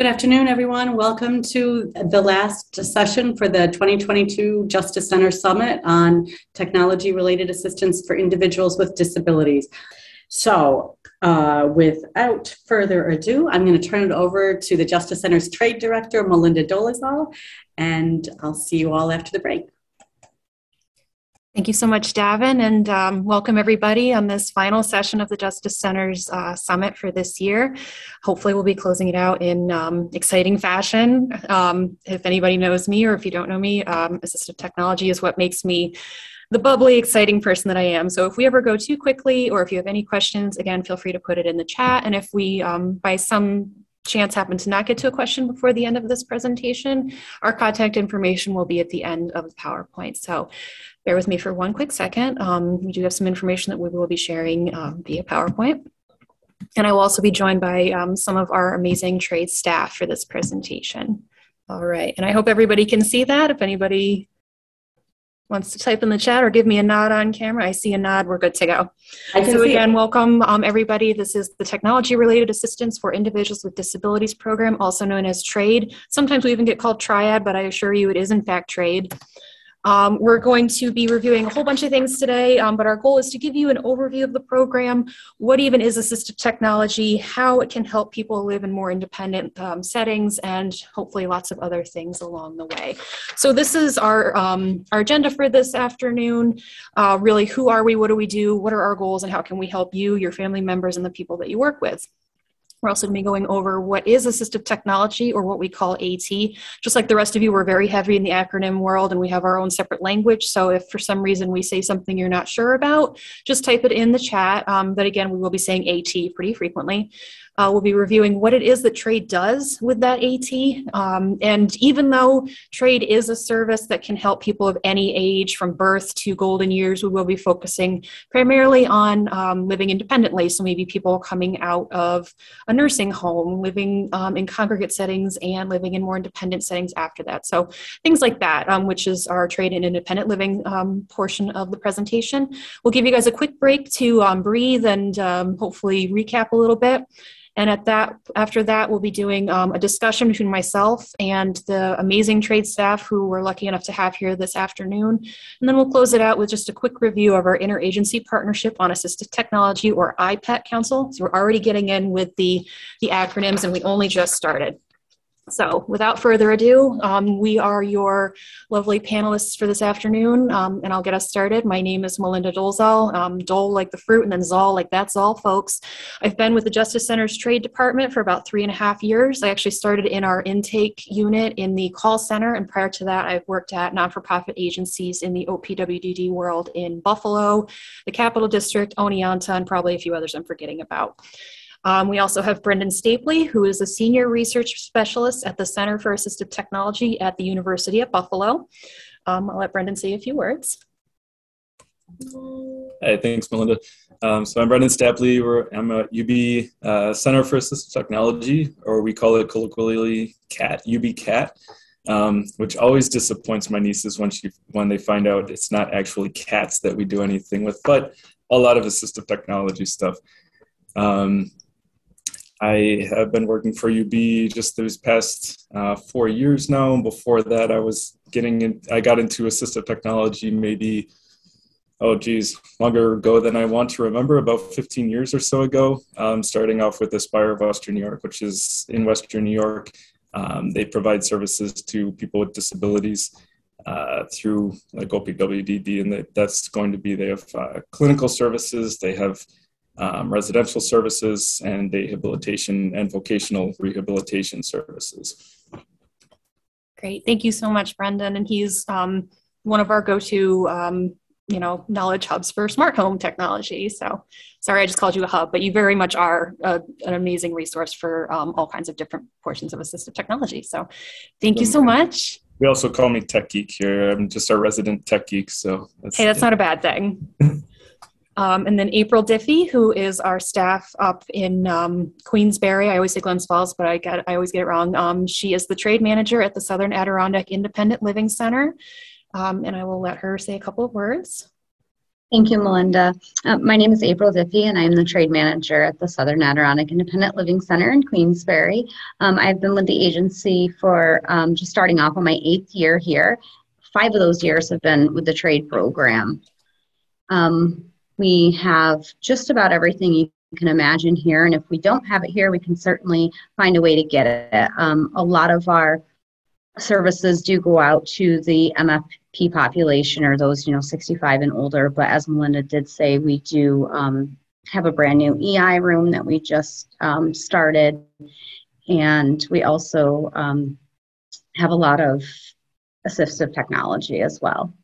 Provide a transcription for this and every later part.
Good afternoon, everyone. Welcome to the last session for the 2022 Justice Center Summit on technology related assistance for individuals with disabilities. So, uh, without further ado, I'm going to turn it over to the Justice Center's TRAID Director, Melinda Dolezal, and I'll see you all after the break. Thank you so much, Davin, and um, welcome everybody on this final session of the Justice Center's uh, Summit for this year. Hopefully, we'll be closing it out in um, exciting fashion. Um, if anybody knows me, or if you don't know me, um, assistive technology is what makes me the bubbly, exciting person that I am. So if we ever go too quickly, or if you have any questions, again, feel free to put it in the chat. And if we, um, by some chance happen to not get to a question before the end of this presentation, our contact information will be at the end of the PowerPoint. So bear with me for one quick second. Um, we do have some information that we will be sharing um, via PowerPoint. And I will also be joined by um, some of our amazing TRAID staff for this presentation. All right, and I hope everybody can see that. If anybody wants to type in the chat or give me a nod on camera. I see a nod. We're good to go. so again, it. welcome um, everybody. This is the Technology Related Assistance for Individuals with Disabilities program, also known as TRAID. Sometimes we even get called TRIAD, but I assure you it is in fact TRAID. Um, we're going to be reviewing a whole bunch of things today, um, but our goal is to give you an overview of the program, what even is assistive technology, how it can help people live in more independent um, settings, and hopefully lots of other things along the way. So this is our, um, our agenda for this afternoon. Uh, really, who are we, what do we do, what are our goals, and how can we help you, your family members, and the people that you work with. We're also going to be going over what is assistive technology or what we call AT. Just like the rest of you, we're very heavy in the acronym world and we have our own separate language. So if for some reason we say something you're not sure about, just type it in the chat. Um, but again, we will be saying AT pretty frequently. Uh, we'll be reviewing what it is that TRAID does with that AT. Um, and even though TRAID is a service that can help people of any age from birth to golden years, we will be focusing primarily on um, living independently. So maybe people coming out of a nursing home, living um, in congregate settings, and living in more independent settings after that. So things like that, um, which is our TRAID and independent living um, portion of the presentation. We'll give you guys a quick break to um, breathe and hopefully recap a little bit. And at that, after that, we'll be doing um, a discussion between myself and the amazing TRAID staff who we're lucky enough to have here this afternoon. And then we'll close it out with just a quick review of our interagency partnership on assistive technology or IPAT Council. So we're already getting in with the, the acronyms and we only just started. So without further ado, um, we are your lovely panelists for this afternoon, um, and I'll get us started. My name is Melinda Dolezal, um, Dole like the fruit, and then Zal like that's all, folks. I've been with the Justice Center's TRAID Department for about three and a half years. I actually started in our intake unit in the call center, and prior to that, I've worked at non-for-profit agencies in the OPWDD world in Buffalo, the Capital District, Oneonta, and probably a few others I'm forgetting about. Um, we also have Brendan Stapley, who is a senior research specialist at the Center for Assistive Technology at the University of Buffalo. Um, I'll let Brendan say a few words. Hey, thanks, Melinda. Um, so I'm Brendan Stapley. We're, I'm at UB uh, Center for Assistive Technology, or we call it colloquially CAT, UB CAT, um, which always disappoints my nieces when, she, when they find out it's not actually cats that we do anything with, but a lot of assistive technology stuff. Um, I have been working for UB just these past uh, four years now. Before that, I was getting in, I got into assistive technology maybe, oh geez, longer ago than I want to remember, about 15 years or so ago. Um, starting off with Aspire of Western New York, which is in Western New York. Um, they provide services to people with disabilities uh, through like OPWDD, and that's going to be they have uh, clinical services, they have um, residential services and rehabilitation and vocational rehabilitation services. Great, thank you so much, Brendan. And he's um, one of our go-to, um, you know, knowledge hubs for smart home technology. So, sorry, I just called you a hub, but you very much are a, an amazing resource for um, all kinds of different portions of assistive technology. So, thank you so much. We also call me Tech Geek here. I'm just our resident tech geek. So, that's, hey, that's not a bad thing. Um, and then April Diffie, who is our staff up in um, Queensbury. I always say Glens Falls, but I get I always get it wrong. Um, she is the TRAID manager at the Southern Adirondack Independent Living Center, um, and I will let her say a couple of words. Thank you, Melinda. Uh, my name is April Diffie, and I'm the TRAID manager at the Southern Adirondack Independent Living Center in Queensbury. Um, I've been with the agency for um, just starting off on my eighth year here. Five of those years have been with the TRAID program. Um, we have just about everything you can imagine here, and if we don't have it here, we can certainly find a way to get it. Um, a lot of our services do go out to the MFP population or those, you know, 65 and older. But as Melinda did say, we do um, have a brand new EI room that we just um, started. And we also um, have a lot of assistive technology as well.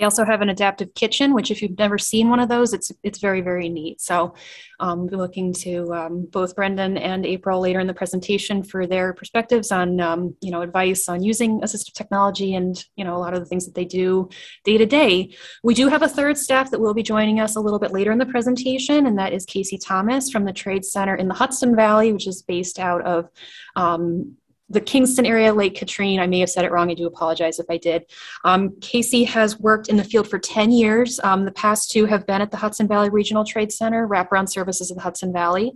They also have an adaptive kitchen, which if you've never seen one of those, it's it's very very neat. So, um, we're looking to um, both Brendan and April later in the presentation for their perspectives on um, you know advice on using assistive technology and you know a lot of the things that they do day to day. We do have a third staff that will be joining us a little bit later in the presentation, and that is Casey Thomas from the TRAID Center in the Hudson Valley, which is based out of um, the Kingston area, Lake Katrine. I may have said it wrong. I do apologize if I did. Um, Casey has worked in the field for 10 years. Um, the past two have been at the Hudson Valley Regional TRAID Center, wraparound services of the Hudson Valley.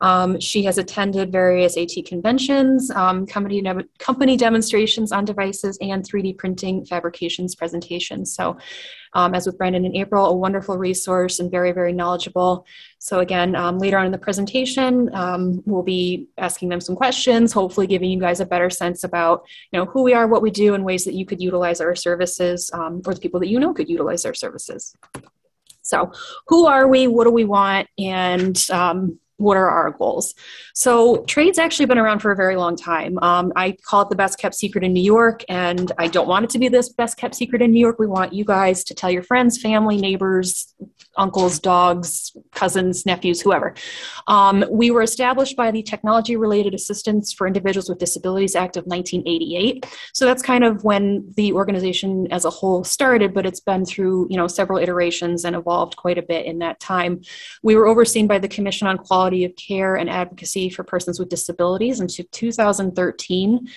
Um, she has attended various AT conventions, um, company, company demonstrations on devices, and 3D printing fabrications presentations. So, um, as with Brendan and April, a wonderful resource and very, very knowledgeable. So, again, um, later on in the presentation, um, we'll be asking them some questions, hopefully giving you guys a better sense about you know who we are, what we do, and ways that you could utilize our services, um, or the people that you know could utilize our services. So, who are we? What do we want? And um, what are our goals? So, TRAID's actually been around for a very long time. Um, I call it the best kept secret in New York, and I don't want it to be this best kept secret in New York. We want you guys to tell your friends, family, neighbors, uncles, dogs, cousins, nephews, whoever. Um, we were established by the Technology Related Assistance for Individuals with Disabilities Act of 1988. So that's kind of when the organization as a whole started, but it's been through you know several iterations and evolved quite a bit in that time. We were overseen by the Commission on Quality of Care and Advocacy for Persons with Disabilities into 2013.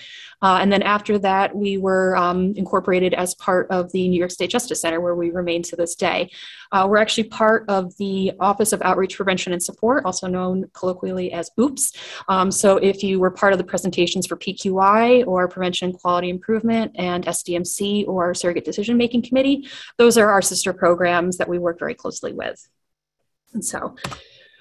Uh, and then after that, we were um, incorporated as part of the New York State Justice Center, where we remain to this day. Uh, we're actually part of the Office of Outreach, Prevention, and Support, also known colloquially as OOPS. Um, so if you were part of the presentations for PQI or Prevention Quality Improvement and SDMC or Surrogate Decision Making Committee, those are our sister programs that we work very closely with. And so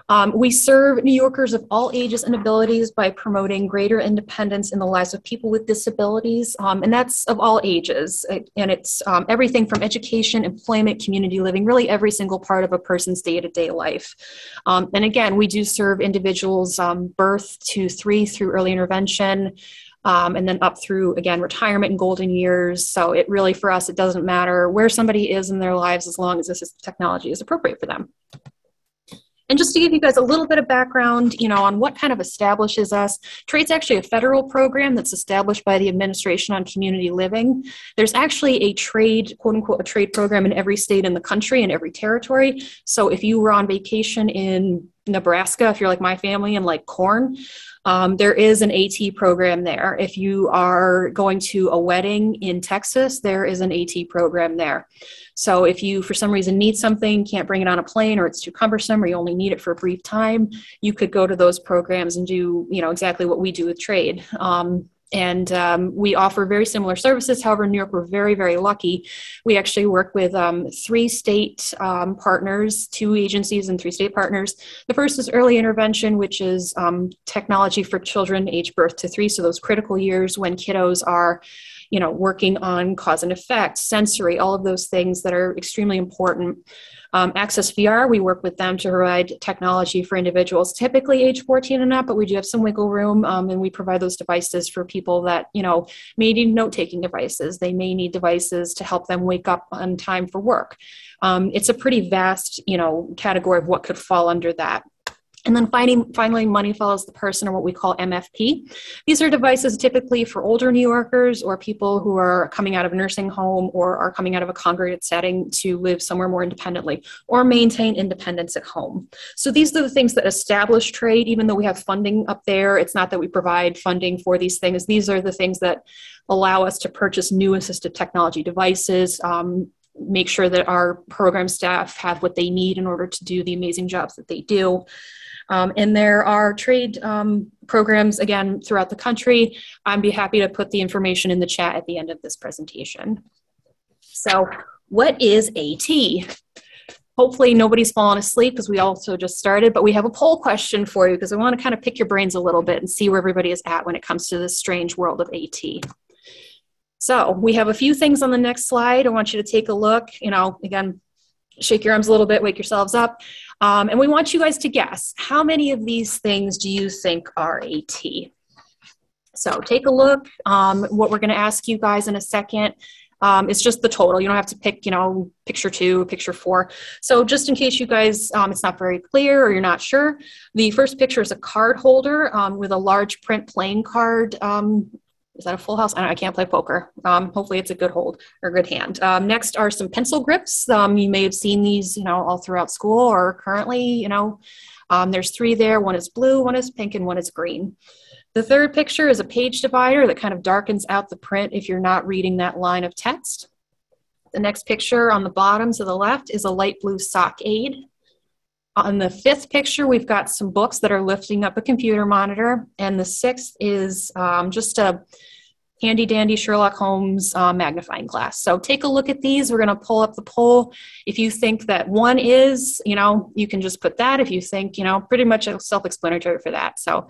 um, we serve New Yorkers of all ages and abilities by promoting greater independence in the lives of people with disabilities, um, and that's of all ages. And it's um, everything from education, employment, community living, really every single part of a person's day to day life. Um, and again, we do serve individuals um, birth to three through early intervention. Um, and then up through again retirement and golden years. So it really for us it doesn't matter where somebody is in their lives as long as this technology is appropriate for them. And just to give you guys a little bit of background, you know, on what kind of establishes us, TRAID's actually a federal program that's established by the Administration on Community Living. There's actually a TRAID, quote unquote, a TRAID program in every state in the country and every territory. So if you were on vacation in Nebraska, if you're like my family and like corn, um, there is an AT program there. If you are going to a wedding in Texas, there is an AT program there. So if you, for some reason, need something, can't bring it on a plane, or it's too cumbersome, or you only need it for a brief time, you could go to those programs and do, you know, exactly what we do with TRAID. Um, and um, we offer very similar services. However, in New York, we're very, very lucky. We actually work with um, three state um, partners, two agencies and three state partners. The first is early intervention, which is um, technology for children age birth to three, so those critical years when kiddos are you know, working on cause and effect, sensory, all of those things that are extremely important. Um, Access VR, we work with them to provide technology for individuals typically age 14 and up, but we do have some wiggle room um, and we provide those devices for people that, you know, may need note taking devices. They may need devices to help them wake up on time for work. Um, it's a pretty vast, you know, category of what could fall under that. And then finally, finally, money follows the person, or what we call MFP. These are devices typically for older New Yorkers or people who are coming out of a nursing home or are coming out of a congregate setting to live somewhere more independently or maintain independence at home. So these are the things that establish TRAID, even though we have funding up there. It's not that we provide funding for these things. These are the things that allow us to purchase new assistive technology devices, um, make sure that our program staff have what they need in order to do the amazing jobs that they do. Um, and there are TRAID um, programs, again, throughout the country. I'd be happy to put the information in the chat at the end of this presentation. So what is AT? Hopefully nobody's fallen asleep because we also just started, but we have a poll question for you because I want to kind of pick your brains a little bit and see where everybody is at when it comes to this strange world of AT. So we have a few things on the next slide. I want you to take a look, you know, again, shake your arms a little bit, wake yourselves up. Um, and we want you guys to guess how many of these things do you think are AT? So take a look. Um, what we're going to ask you guys in a second um, is just the total. You don't have to pick, you know, picture two, picture four. So just in case you guys, um, it's not very clear or you're not sure, the first picture is a card holder um, with a large print playing card um, is that a full house? I, I can't play poker. Um, hopefully, it's a good hold or good hand. Um, next are some pencil grips. Um, you may have seen these, you know, all throughout school or currently. You know, um, there's three there. One is blue, one is pink, and one is green. The third picture is a page divider that kind of darkens out the print if you're not reading that line of text. The next picture on the bottom to the left is a light blue sock aid. On the fifth picture, we've got some books that are lifting up a computer monitor. And the sixth is um, just a handy dandy Sherlock Holmes uh, magnifying glass. So take a look at these. We're going to pull up the poll. If you think that one is, you know, you can just put that. If you think, you know, pretty much self explanatory for that. So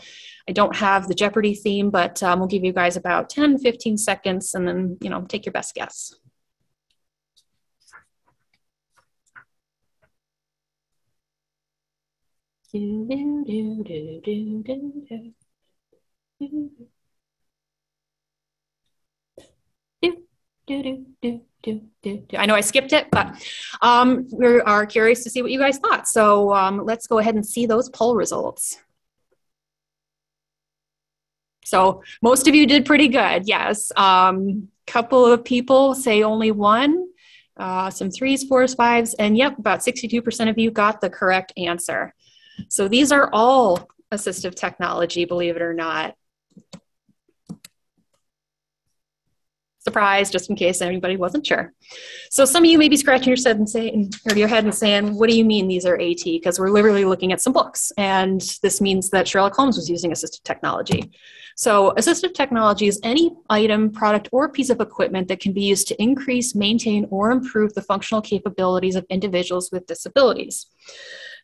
I don't have the Jeopardy theme, but um, we'll give you guys about 10, 15 seconds and then, you know, take your best guess. I know I skipped it, but um, we are curious to see what you guys thought. So um, let's go ahead and see those poll results. So most of you did pretty good, yes. Um, couple of people say only one, uh, some threes, fours, fives, and yep, about 62% of you got the correct answer. So these are all assistive technology, believe it or not. Surprise, just in case anybody wasn't sure. So some of you may be scratching your head and saying, or your head and saying, "What do you mean these are AT?" Because we're literally looking at some books, and this means that Sherlock Holmes was using assistive technology. So assistive technology is any item, product, or piece of equipment that can be used to increase, maintain, or improve the functional capabilities of individuals with disabilities.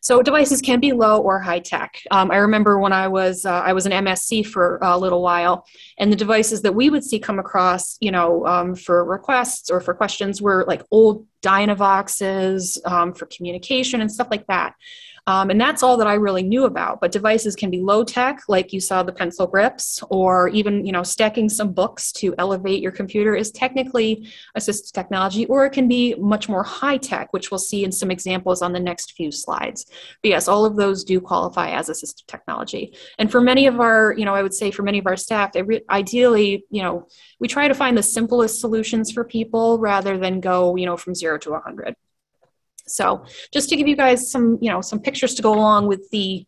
So devices can be low or high tech. Um, I remember when I was uh, I was an MSC for a little while, and the devices that we would see come across, you know, um, for requests or for questions were like old Dynavoxes um, for communication and stuff like that. Um, and that's all that I really knew about. But devices can be low tech, like you saw the pencil grips, or even you know stacking some books to elevate your computer is technically assistive technology, or it can be much more high tech, which we'll see in some examples on the next few slides. But yes, all of those do qualify as assistive technology. And for many of our, you know, I would say for many of our staff, ideally, you know, we try to find the simplest solutions for people rather than go, you know, from zero to 100. So just to give you guys some, you know, some pictures to go along with the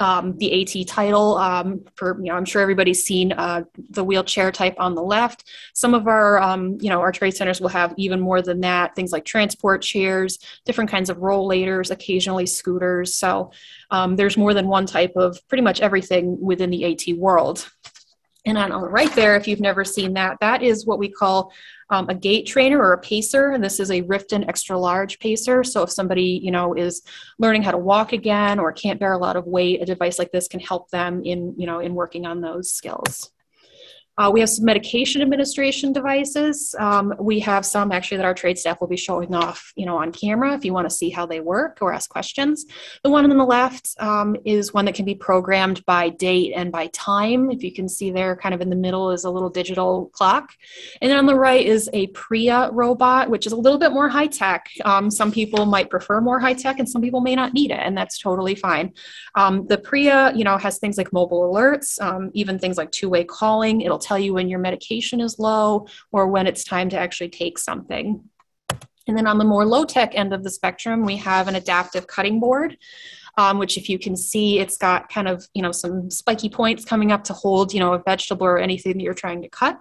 um, the AT title. Um, for you know, I'm sure everybody's seen uh, the wheelchair type on the left. Some of our, um, you know, our TRAID centers will have even more than that. Things like transport chairs, different kinds of rollators, occasionally scooters. So um, there's more than one type of pretty much everything within the AT world. And on the right there, if you've never seen that, that is what we call um, a gait trainer or a pacer. And this is a Rifton extra large pacer. So if somebody, you know, is learning how to walk again or can't bear a lot of weight, a device like this can help them in, you know, in working on those skills. Uh, we have some medication administration devices. Um, we have some actually that our TRAID staff will be showing off, you know, on camera if you want to see how they work or ask questions. The one on the left um, is one that can be programmed by date and by time. If you can see there, kind of in the middle is a little digital clock. And then on the right is a Pria robot, which is a little bit more high tech. Um, some people might prefer more high tech and some people may not need it, and that's totally fine. Um, the Pria, you know, has things like mobile alerts, um, even things like two-way calling. It'll tell you when your medication is low or when it's time to actually take something. And then on the more low tech end of the spectrum, we have an adaptive cutting board. Um, which if you can see, it's got kind of, you know, some spiky points coming up to hold, you know, a vegetable or anything that you're trying to cut.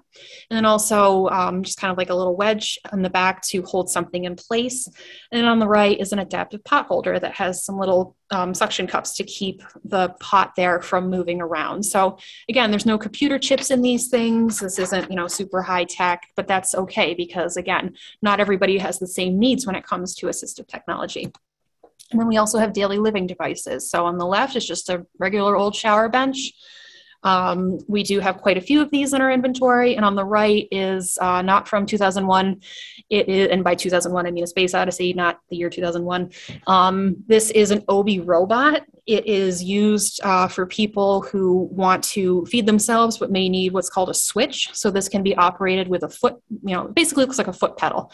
And then also um, just kind of like a little wedge on the back to hold something in place. And then on the right is an adaptive pot holder that has some little um, suction cups to keep the pot there from moving around. So again, there's no computer chips in these things. This isn't, you know, super high tech, but that's okay because again, not everybody has the same needs when it comes to assistive technology. And then we also have daily living devices. So on the left is just a regular old shower bench. Um, we do have quite a few of these in our inventory, and on the right is uh, not from 2001. It is, and by 2001 I mean a space odyssey, not the year 2001. Um, this is an Obi robot. It is used uh, for people who want to feed themselves but may need what's called a switch. So this can be operated with a foot. You know, basically looks like a foot pedal.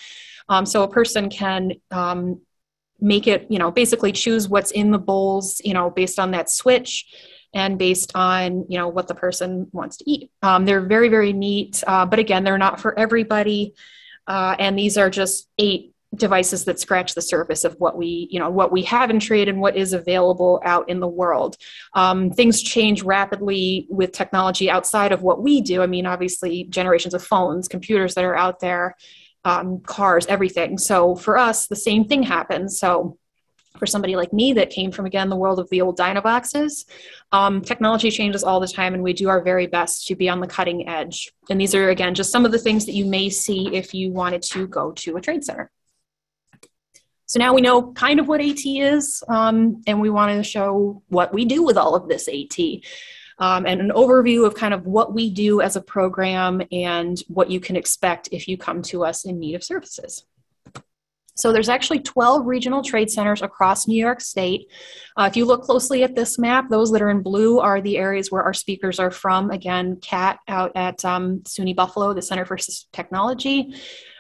Um, so a person can um, make it, you know, basically choose what's in the bowls, you know, based on that switch and based on you know what the person wants to eat. Um, they're very very neat uh, but again they're not for everybody. Uh, and these are just eight devices that scratch the surface of what we you know what we have in TRAID and what is available out in the world. Um, things change rapidly with technology outside of what we do. I mean obviously generations of phones computers that are out there um, cars everything so for us the same thing happens so for somebody like me that came from again the world of the old Dynavoxes, um, technology changes all the time, and we do our very best to be on the cutting edge. And these are again just some of the things that you may see if you wanted to go to a TRAID center. So now we know kind of what AT is, um, and we want to show what we do with all of this AT. Um, and an overview of kind of what we do as a program and what you can expect if you come to us in need of services. So there's actually 12 regional TRAID centers across New York State. Uh, if you look closely at this map, those that are in blue are the areas where our speakers are from. Again, CAT out at um, SUNY Buffalo, the Center for Technology.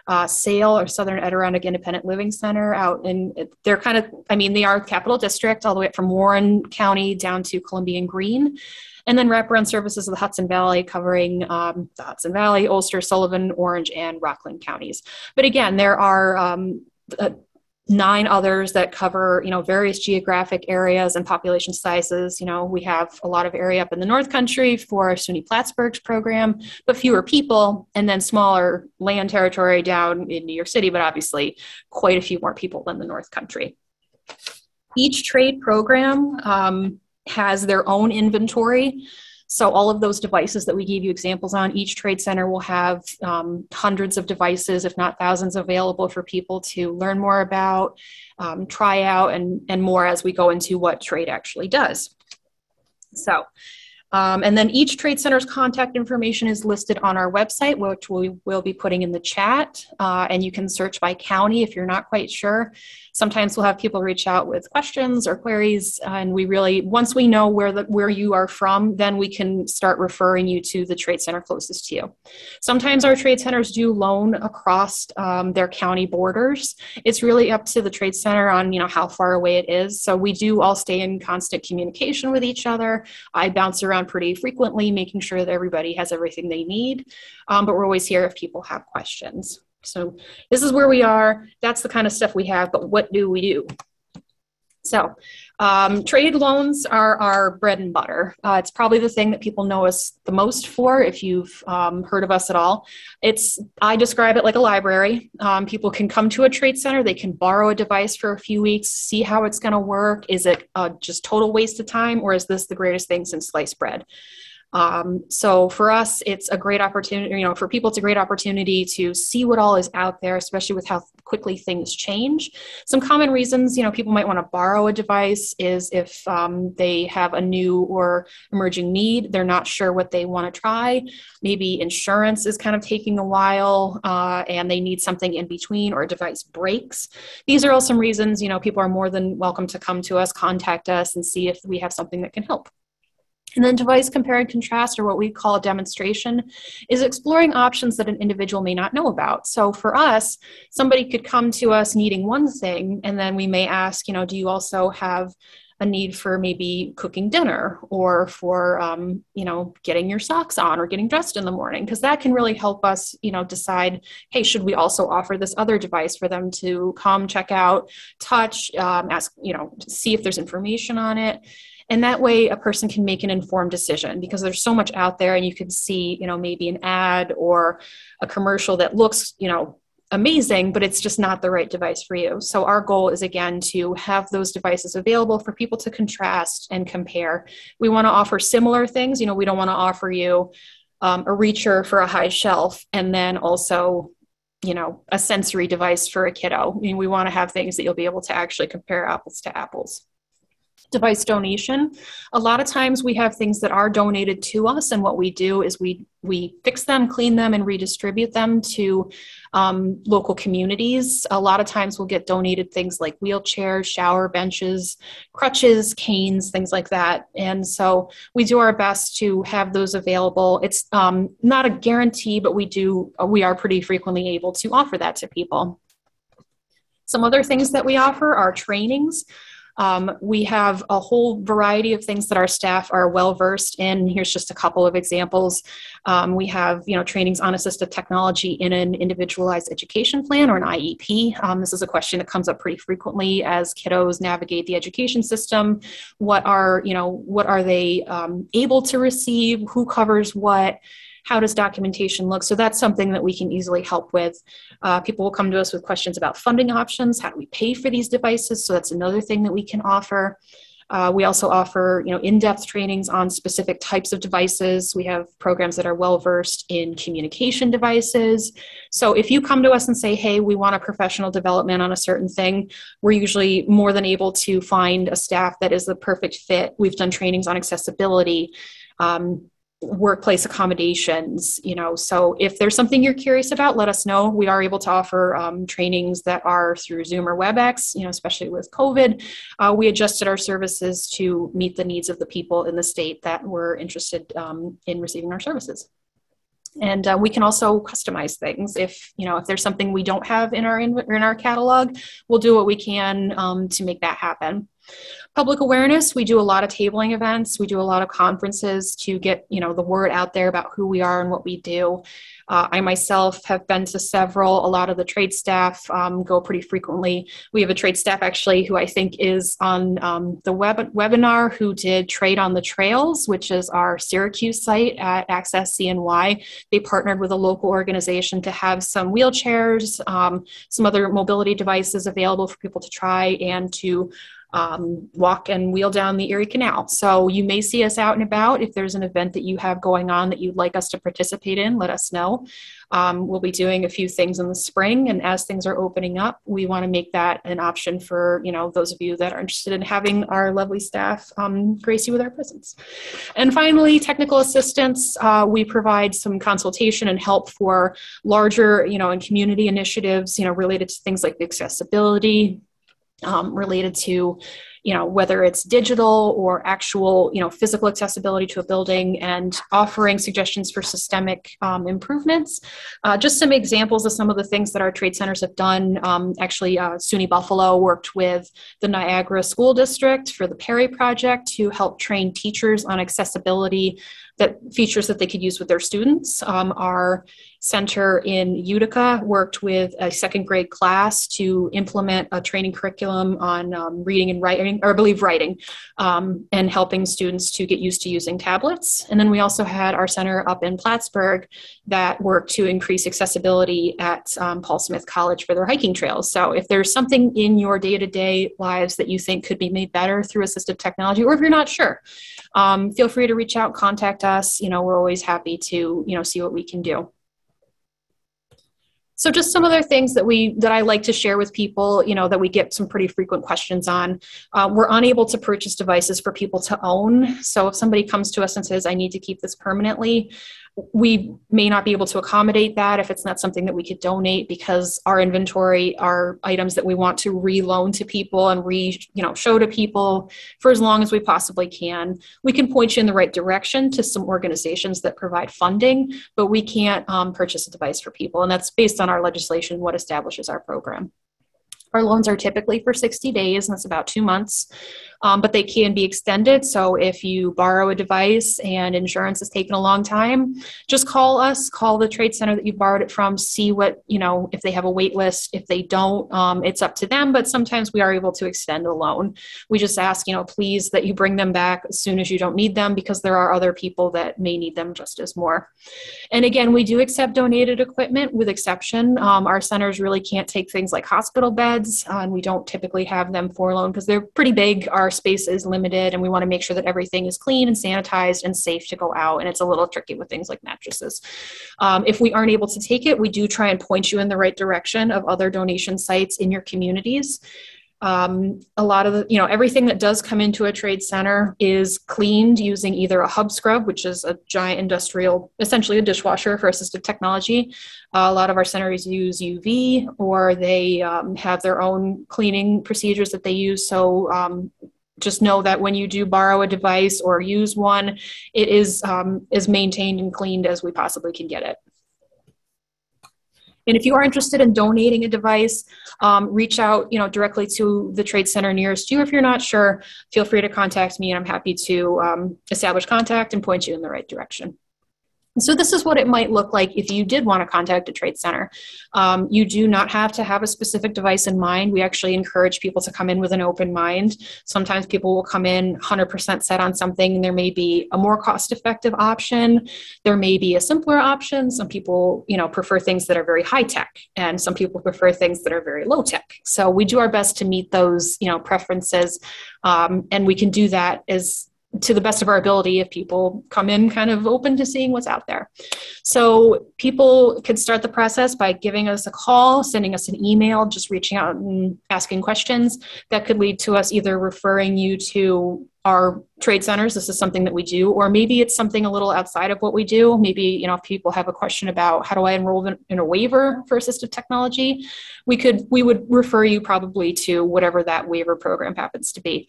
Uh, SAIL or Southern Adirondack Independent Living Center out in, they're kind of, I mean, they are capital district all the way up from Warren County down to Columbia and Greene and then wraparound services of the Hudson Valley, covering um, the Hudson Valley, Ulster, Sullivan, Orange, and Rockland counties. But again, there are um, uh, nine others that cover you know various geographic areas and population sizes you know we have a lot of area up in the north country for our suny plattsburgh's program but fewer people and then smaller land territory down in new york city but obviously quite a few more people than the north country each TRAID program um, has their own inventory so all of those devices that we gave you examples on, each TRAID center will have um, hundreds of devices, if not thousands, available for people to learn more about, um, try out, and, and more as we go into what TRAID actually does. So um, and then each TRAID center's contact information is listed on our website, which we will be putting in the chat. Uh, and you can search by county if you're not quite sure. Sometimes we'll have people reach out with questions or queries, and we really, once we know where the where you are from, then we can start referring you to the TRAID center closest to you. Sometimes our TRAID centers do loan across um, their county borders. It's really up to the TRAID center on you know how far away it is. So we do all stay in constant communication with each other. I bounce around pretty frequently, making sure that everybody has everything they need. Um, but we're always here if people have questions. So this is where we are. That's the kind of stuff we have, but what do we do? So um, TRAID loans are our bread and butter. Uh, it's probably the thing that people know us the most for if you've um, heard of us at all. It's I describe it like a library. Um, people can come to a TRAID center, they can borrow a device for a few weeks, see how it's going to work. Is it uh, just total waste of time, or is this the greatest thing since sliced bread? Um, so for us, it's a great opportunity, you know, for people, it's a great opportunity to see what all is out there, especially with how quickly things change. Some common reasons, you know, people might want to borrow a device is if um, they have a new or emerging need, they're not sure what they want to try. Maybe insurance is kind of taking a while uh, and they need something in between or a device breaks. These are all some reasons, you know, people are more than welcome to come to us, contact us, and see if we have something that can help. And then device compare and contrast, or what we call a demonstration, is exploring options that an individual may not know about. So for us, somebody could come to us needing one thing, and then we may ask, you know, do you also have a need for maybe cooking dinner or for um, you know getting your socks on or getting dressed in the morning because that can really help us you know decide hey should we also offer this other device for them to come check out touch um, ask you know see if there's information on it and that way a person can make an informed decision because there's so much out there and you can see you know maybe an ad or a commercial that looks you know amazing but it's just not the right device for you. So our goal is again to have those devices available for people to contrast and compare. We want to offer similar things. You know we don't want to offer you um, a reacher for a high shelf and then also you know a sensory device for a kiddo. I mean, we want to have things that you'll be able to actually compare apples to apples device donation. A lot of times we have things that are donated to us and what we do is we we fix them clean them and redistribute them to um, local communities. A lot of times we'll get donated things like wheelchairs shower benches crutches canes things like that. And so we do our best to have those available. It's um, not a guarantee but we do we are pretty frequently able to offer that to people. Some other things that we offer are trainings um, we have a whole variety of things that our staff are well versed in. Here's just a couple of examples. Um, we have, you know, trainings on assistive technology in an individualized education plan or an IEP. Um, this is a question that comes up pretty frequently as kiddos navigate the education system. What are, you know, what are they um, able to receive? Who covers what? How does documentation look? So that's something that we can easily help with. Uh, people will come to us with questions about funding options. How do we pay for these devices? So that's another thing that we can offer. Uh, we also offer, you know, in-depth trainings on specific types of devices. We have programs that are well versed in communication devices. So if you come to us and say, "Hey, we want a professional development on a certain thing," we're usually more than able to find a staff that is the perfect fit. We've done trainings on accessibility. Um, workplace accommodations you know so if there's something you're curious about let us know. We are able to offer um, trainings that are through zoom or webex you know especially with covid. Uh, we adjusted our services to meet the needs of the people in the state that were interested um, in receiving our services. And uh, we can also customize things. If you know if there's something we don't have in our in, in our catalog we'll do what we can um, to make that happen Public awareness, we do a lot of tabling events. We do a lot of conferences to get, you know, the word out there about who we are and what we do. Uh, I myself have been to several. A lot of the TRAID staff um, go pretty frequently. We have a TRAID staff actually who I think is on um, the web webinar who did TRAID on the Trails, which is our Syracuse site at Access CNY. They partnered with a local organization to have some wheelchairs, um, some other mobility devices available for people to try and to um, walk and wheel down the Erie Canal. So you may see us out and about. If there's an event that you have going on that you'd like us to participate in, let us know. Um, we'll be doing a few things in the spring, and as things are opening up, we want to make that an option for you know those of you that are interested in having our lovely staff um, grace you with our presence. And finally, technical assistance. Uh, we provide some consultation and help for larger you know and community initiatives you know related to things like accessibility, um, related to you know whether it's digital or actual you know physical accessibility to a building and offering suggestions for systemic um, improvements. Uh, just some examples of some of the things that our TRAID centers have done. Um, actually uh, suny buffalo worked with the niagara school district for the perry project to help train teachers on accessibility that features that they could use with their students. Um, our center in Utica worked with a second grade class to implement a training curriculum on um, reading and writing, or I believe writing, um, and helping students to get used to using tablets. And then we also had our center up in Plattsburgh that worked to increase accessibility at um, Paul Smith College for their hiking trails. So if there's something in your day to day lives that you think could be made better through assistive technology, or if you're not sure, um, feel free to reach out, contact us. You know, we're always happy to, you know, see what we can do. So just some other things that we that I like to share with people, you know, that we get some pretty frequent questions on. Uh, we're unable to purchase devices for people to own. So if somebody comes to us and says, "I need to keep this permanently," we may not be able to accommodate that if it's not something that we could donate because our inventory are items that we want to reloan to people and re you know show to people for as long as we possibly can. We can point you in the right direction to some organizations that provide funding but we can't um, purchase a device for people. And that's based on our legislation what establishes our program. Our loans are typically for 60 days, and that's about two months. Um, but they can be extended. So if you borrow a device and insurance has taken a long time, just call us, call the TRAID center that you borrowed it from, see what, you know, if they have a wait list. If they don't, um, it's up to them, but sometimes we are able to extend a loan. We just ask, you know, please that you bring them back as soon as you don't need them because there are other people that may need them just as more. And again, we do accept donated equipment with exception. Um, our centers really can't take things like hospital beds, uh, and we don't typically have them for loan because they're pretty big. Our space is limited, and we want to make sure that everything is clean and sanitized and safe to go out. And it's a little tricky with things like mattresses. Um, if we aren't able to take it, we do try and point you in the right direction of other donation sites in your communities. Um, a lot of the, you know, everything that does come into a TRAID center is cleaned using either a hub scrub, which is a giant industrial, essentially a dishwasher for assistive technology. Uh, a lot of our centers use UV or they um, have their own cleaning procedures that they use. So um, just know that when you do borrow a device or use one, it is um, as maintained and cleaned as we possibly can get it. And if you are interested in donating a device, um, reach out, you know, directly to the TRAID center nearest you. If you're not sure, feel free to contact me, and I'm happy to um, establish contact and point you in the right direction. So this is what it might look like if you did want to contact a TRAID center. Um, you do not have to have a specific device in mind. We actually encourage people to come in with an open mind. Sometimes people will come in 100% set on something, and there may be a more cost-effective option. There may be a simpler option. Some people, you know, prefer things that are very high tech, and some people prefer things that are very low tech. So we do our best to meet those, you know, preferences, um, and we can do that as to the best of our ability if people come in kind of open to seeing what's out there. So people can start the process by giving us a call, sending us an email, just reaching out and asking questions. That could lead to us either referring you to our TRAID centers this is something that we do or maybe it's something a little outside of what we do maybe you know if people have a question about how do i enroll in, in a waiver for assistive technology we could we would refer you probably to whatever that waiver program happens to be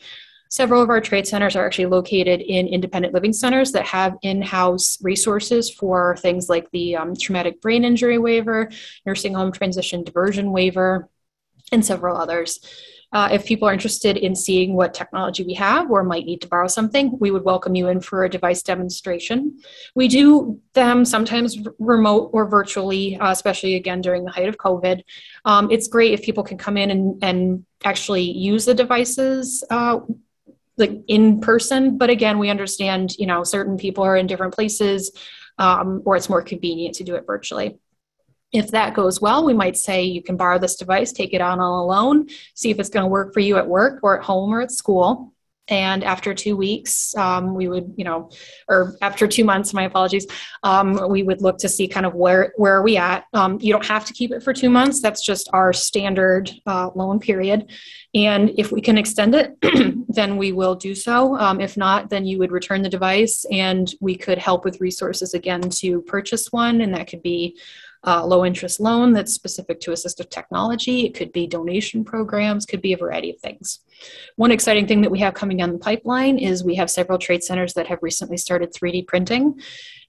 Several of our TRAID centers are actually located in independent living centers that have in house resources for things like the um, traumatic brain injury waiver, nursing home transition diversion waiver, and several others. Uh, if people are interested in seeing what technology we have or might need to borrow something, we would welcome you in for a device demonstration. We do them sometimes remote or virtually, uh, especially again during the height of COVID. Um, it's great if people can come in and, and actually use the devices uh, like in person. But again we understand you know certain people are in different places um, or it's more convenient to do it virtually. If that goes well we might say you can borrow this device take it on a loan see if it's going to work for you at work or at home or at school and after two weeks um, we would you know or after two months my apologies um, we would look to see kind of where where are we at. Um, you don't have to keep it for two months. That's just our standard uh, loan period. And if we can extend it then we will do so. Um, if not then you would return the device and we could help with resources again to purchase one. And that could be uh, low interest loan that's specific to assistive technology. It could be donation programs, could be a variety of things. One exciting thing that we have coming down the pipeline is we have several TRAID centers that have recently started 3D printing.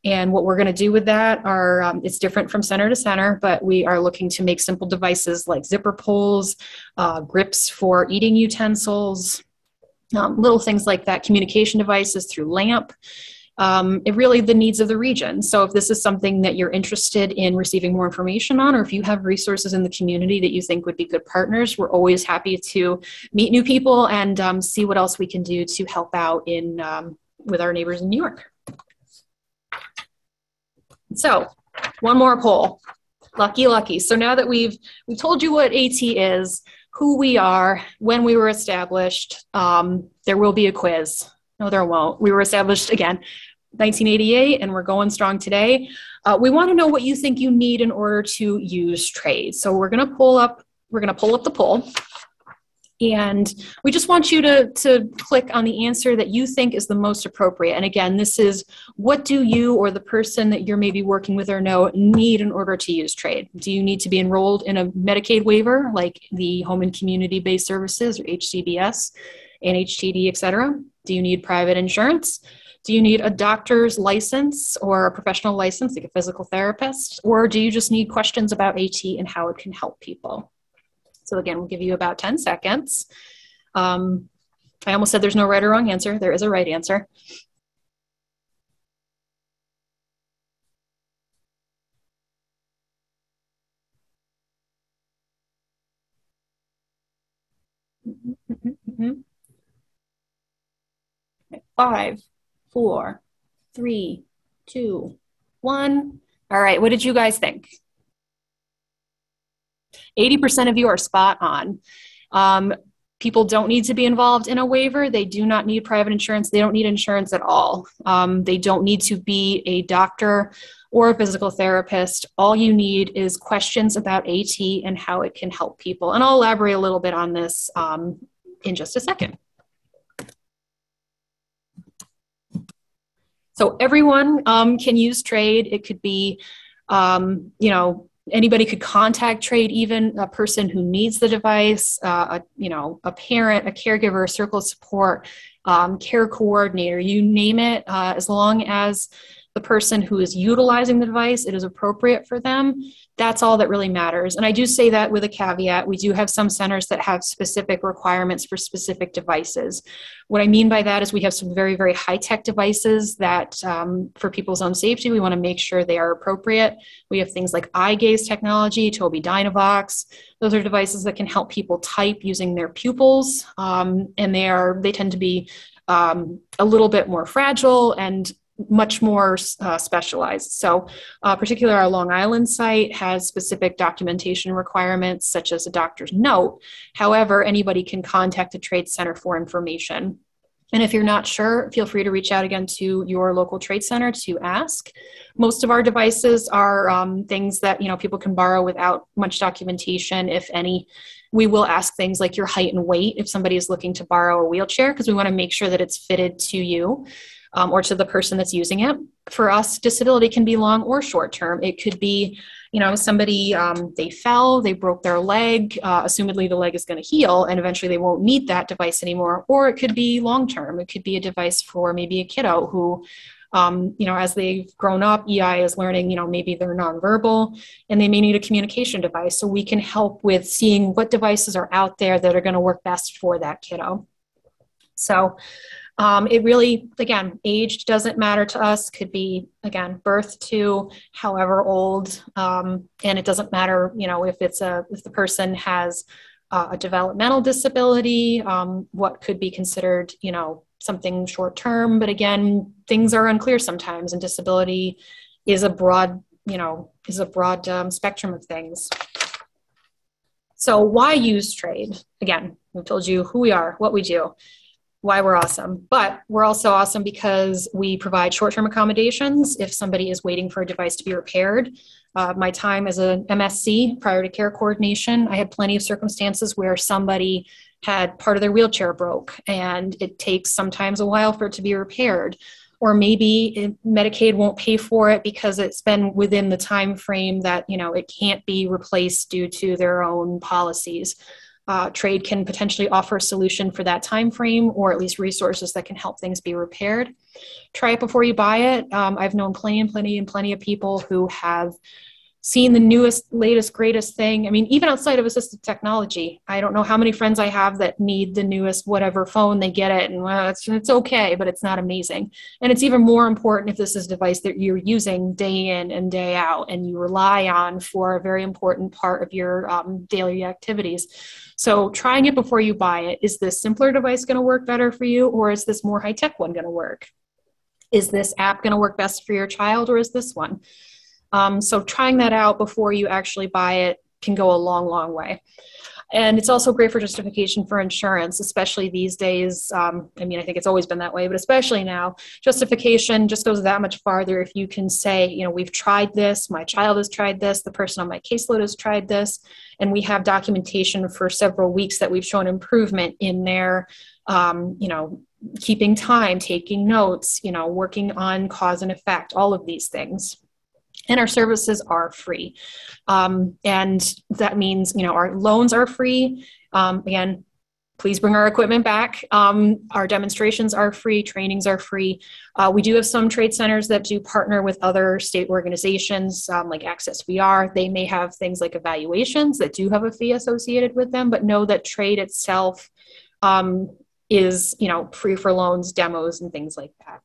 And what we're going to do with that are, um, it's different from center to center, but we are looking to make simple devices like zipper pulls, uh, grips for eating utensils, um, little things like that, communication devices through LAMP um, it really the needs of the region. So if this is something that you're interested in receiving more information on, or if you have resources in the community that you think would be good partners, we're always happy to meet new people and um, see what else we can do to help out in um, with our neighbors in New York. So one more poll. Lucky, lucky. So now that we've we've told you what AT is, who we are, when we were established, um, there will be a quiz. No, there won't. We were established again 1988 and we're going strong today. Uh, we want to know what you think you need in order to use TRAID. So we're going to pull up we're going to pull up the poll and we just want you to, to click on the answer that you think is the most appropriate. And again, this is what do you or the person that you're maybe working with or know need in order to use TRAID? Do you need to be enrolled in a Medicaid waiver like the Home and Community Based Services or HCBS, NHTD, et cetera? Do you need private insurance? Do you need a doctor's license or a professional license, like a physical therapist? Or do you just need questions about AT and how it can help people? So, again, we'll give you about 10 seconds. Um, I almost said there's no right or wrong answer. There is a right answer. Mm-hmm, mm-hmm, mm-hmm. Five, four, three, two, one. All right, what did you guys think? 80% of you are spot on. Um, people don't need to be involved in a waiver. They do not need private insurance. They don't need insurance at all. Um, they don't need to be a doctor or a physical therapist. All you need is questions about AT and how it can help people. And I'll elaborate a little bit on this um, in just a second. So everyone um, can use TRAID. It could be, um, you know, anybody could contact TRAID, even a person who needs the device, uh, a, you know, a parent, a caregiver, a circle of support, um, care coordinator, you name it, uh, as long as the person who is utilizing the device, it is appropriate for them. That's all that really matters. And I do say that with a caveat. We do have some centers that have specific requirements for specific devices. What I mean by that is we have some very, very high tech devices that, um, for people's own safety, we want to make sure they are appropriate. We have things like eye gaze technology, Tobii Dynavox. Those are devices that can help people type using their pupils, um, and they are they tend to be um, a little bit more fragile and much more uh, specialized. So, uh, particularly our Long Island site has specific documentation requirements, such as a doctor's note. However, anybody can contact the TRAID Center for information. And if you're not sure, feel free to reach out again to your local TRAID center to ask. Most of our devices are um, things that you know people can borrow without much documentation, if any. We will ask things like your height and weight if somebody is looking to borrow a wheelchair, because we want to make sure that it's fitted to you um, or to the person that's using it. For us, disability can be long or short term. It could be, you know, somebody um, they fell, they broke their leg, uh, assumedly the leg is going to heal, and eventually they won't need that device anymore. Or it could be long term. It could be a device for maybe a kiddo who um, you know, as they've grown up, EI is learning, you know, maybe they're nonverbal and they may need a communication device. So we can help with seeing what devices are out there that are going to work best for that kiddo. So um, it really, again, age doesn't matter to us. Could be again birth to however old, um, and it doesn't matter, you know, if it's a if the person has uh, a developmental disability, um, what could be considered, you know, something short term. But again, things are unclear sometimes, and disability is a broad, you know, is a broad um, spectrum of things. So why use TRAID? Again, we've told you who we are, what we do why we're awesome. But we're also awesome because we provide short term accommodations if somebody is waiting for a device to be repaired. Uh, my time as a MSC prior to care coordination, I had plenty of circumstances where somebody had part of their wheelchair broke and it takes sometimes a while for it to be repaired or maybe medicaid won't pay for it because it's been within the time frame that you know it can't be replaced due to their own policies uh, TRAID can potentially offer a solution for that time frame or at least resources that can help things be repaired. Try it before you buy it. Um, i've known plenty and plenty and plenty of people who have seen the newest, latest, greatest thing. I mean, even outside of assistive technology, I don't know how many friends I have that need the newest whatever phone they get it, and well, it's, it's okay, but it's not amazing. And it's even more important if this is a device that you're using day in and day out, and you rely on for a very important part of your um, daily activities. So, trying it before you buy it is this simpler device going to work better for you, or is this more high tech one going to work? Is this app going to work best for your child, or is this one? Um, so trying that out before you actually buy it can go a long, long way. And it's also great for justification for insurance, especially these days. Um, I mean, I think it's always been that way, but especially now, justification just goes that much farther. If you can say, you know, we've tried this, my child has tried this, the person on my caseload has tried this, and we have documentation for several weeks that we've shown improvement in their, um, you know, keeping time, taking notes, you know, working on cause and effect, all of these things and our services are free. Um, and that means, you know, our loans are free. Um, again, please bring our equipment back. Um, our demonstrations are free, trainings are free. Uh, we do have some TRAID centers that do partner with other state organizations um, like Access VR. They may have things like evaluations that do have a fee associated with them, but know that TRAID itself um, is, you know, free for loans, demos, and things like that.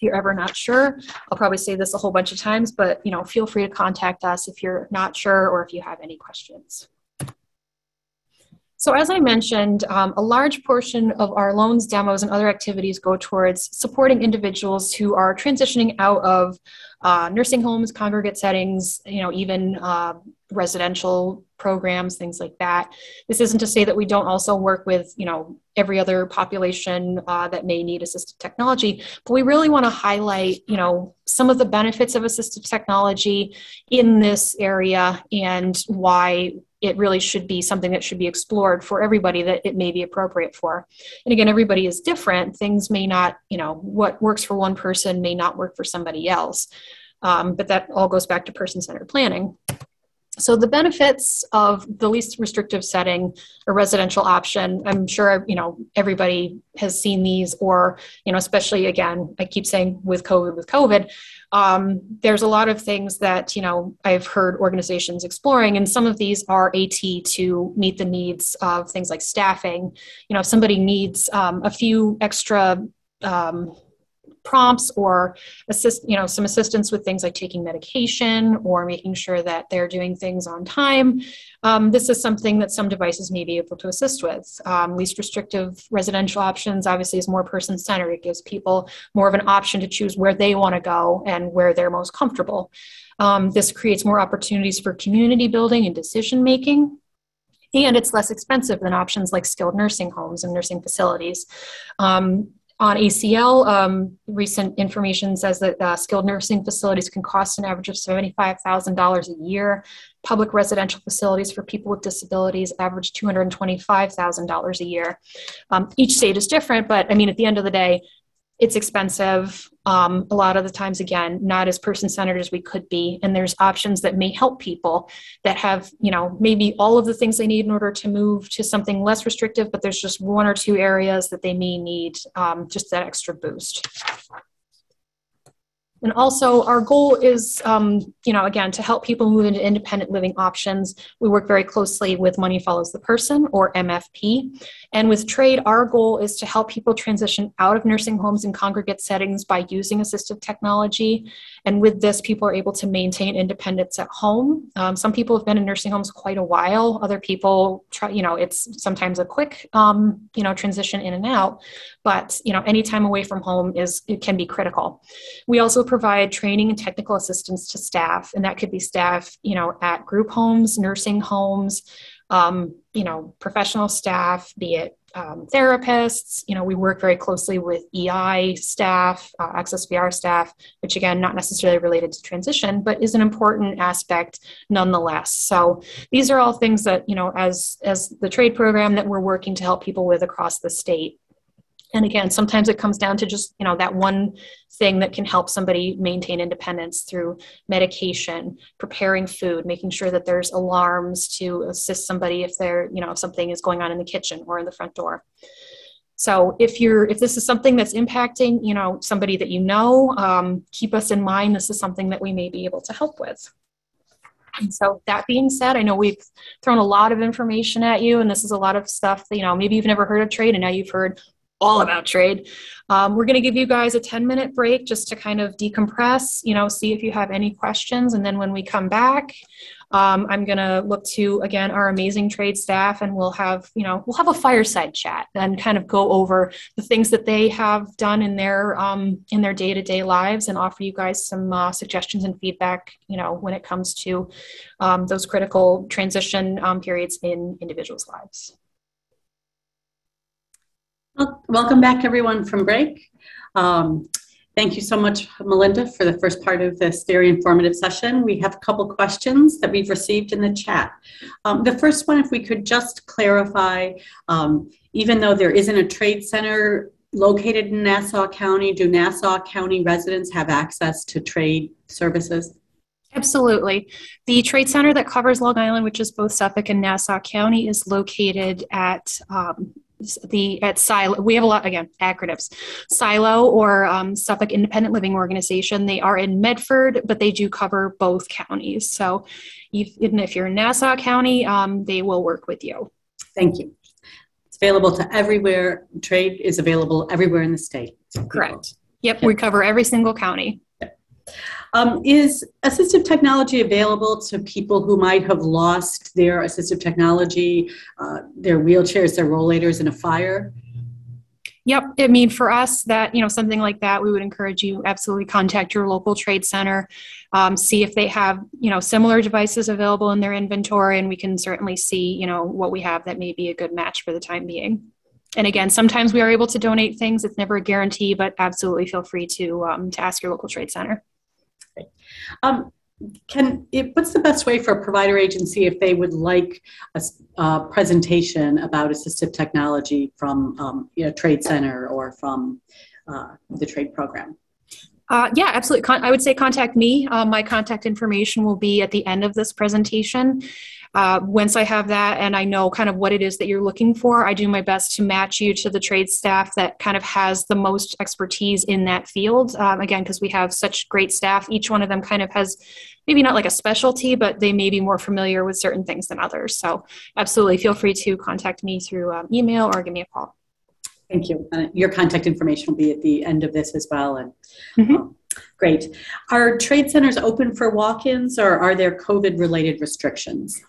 You're ever not sure, I'll probably say this a whole bunch of times, but you know, feel free to contact us if you're not sure or if you have any questions. So as I mentioned, um, a large portion of our loans, demos, and other activities go towards supporting individuals who are transitioning out of uh, nursing homes, congregate settings, you know, even uh, residential programs, things like that. This isn't to say that we don't also work with, you know, every other population uh, that may need assistive technology, but we really want to highlight, you know, some of the benefits of assistive technology in this area and why it really should be something that should be explored for everybody that it may be appropriate for. And again, everybody is different. Things may not, you know, what works for one person may not work for somebody else. Um, but that all goes back to person centered planning. So the benefits of the least restrictive setting, a residential option, I'm sure you know everybody has seen these, or you know, especially again, I keep saying with COVID, with COVID, um, there's a lot of things that you know I've heard organizations exploring, and some of these are AT to meet the needs of things like staffing. You know, if somebody needs um, a few extra um, prompts or assist you know some assistance with things like taking medication or making sure that they're doing things on time. Um, this is something that some devices may be able to assist with. Um, least restrictive residential options obviously is more person centered it gives people more of an option to choose where they want to go and where they're most comfortable. Um, this creates more opportunities for community building and decision making and it's less expensive than options like skilled nursing homes and nursing facilities. Um, on ACL, um, recent information says that uh, skilled nursing facilities can cost an average of $75,000 a year. Public residential facilities for people with disabilities average $225,000 a year. Um, each state is different, but I mean, at the end of the day, it's expensive um, a lot of the times again not as person centered as we could be. And there's options that may help people that have you know maybe all of the things they need in order to move to something less restrictive but there's just one or two areas that they may need um, just that extra boost and also, our goal is, um, you know, again, to help people move into independent living options. We work very closely with Money Follows the Person, or MFP. And with TRAID, our goal is to help people transition out of nursing homes and congregate settings by using assistive technology. And with this, people are able to maintain independence at home. Um, some people have been in nursing homes quite a while. Other people try, you know, it's sometimes a quick, um, you know, transition in and out. But, you know, any time away from home is, it can be critical. We also provide training and technical assistance to staff, and that could be staff, you know, at group homes, nursing homes, um, you know, professional staff, be it um, therapists. You know, we work very closely with EI staff, uh, Access VR staff, which again, not necessarily related to transition, but is an important aspect nonetheless. So these are all things that you know, as as the TRAID program that we're working to help people with across the state and again sometimes it comes down to just you know that one thing that can help somebody maintain independence through medication preparing food making sure that there's alarms to assist somebody if they're you know if something is going on in the kitchen or in the front door. So if you're if this is something that's impacting you know somebody that you know um, keep us in mind. This is something that we may be able to help with. And so that being said, I know we've thrown a lot of information at you, and this is a lot of stuff that, you know, maybe you've never heard of TRAID, and now you've heard all about TRAID. Um, we're going to give you guys a 10 minute break just to kind of decompress, you know, see if you have any questions. And then when we come back, um, I'm going to look to, again, our amazing TRAID staff and we'll have, you know, we'll have a fireside chat and kind of go over the things that they have done in their, um, in their day to day lives and offer you guys some uh, suggestions and feedback, you know, when it comes to um, those critical transition um, periods in individuals' lives. Welcome back, everyone, from break. Um, thank you so much, Melinda, for the first part of this very informative session. We have a couple questions that we've received in the chat. Um, the first one, if we could just clarify, um, even though there isn't a TRAID center located in Nassau County, do Nassau County residents have access to TRAID services? Absolutely. The TRAID center that covers Long Island, which is both Suffolk and Nassau County, is located at um, the at SILO we have a lot again acronyms SILO or um, suffolk independent living organization they are in medford but they do cover both counties so if, even if you're in nassau county um, they will work with you thank you It's available to everywhere. TRAID is available everywhere in the state. Correct. Yep, we cover every single county. Um, is assistive technology available to people who might have lost their assistive technology, uh, their wheelchairs, their rollators in a fire? Yep. I mean, for us, that, you know, something like that, we would encourage you absolutely contact your local TRAID center, um, see if they have, you know, similar devices available in their inventory, and we can certainly see, you know, what we have that may be a good match for the time being. And again, sometimes we are able to donate things. It's never a guarantee, but absolutely feel free to um, to ask your local TRAID center. Um, can it, what's the best way for a provider agency if they would like a, a presentation about assistive technology from um, you know, TRAID center or from uh, the TRAID program uh, yeah, absolutely. Con- I would say contact me. Uh, my contact information will be at the end of this presentation. Uh, once I have that and I know kind of what it is that you're looking for, I do my best to match you to the TRAID staff that kind of has the most expertise in that field. Um, again, because we have such great staff, each one of them kind of has maybe not like a specialty, but they may be more familiar with certain things than others. So, absolutely feel free to contact me through um, email or give me a call. Thank you. Uh, your contact information will be at the end of this as well. And mm-hmm. um, great. Are TRAID centers open for walk-ins, or are there COVID-related restrictions?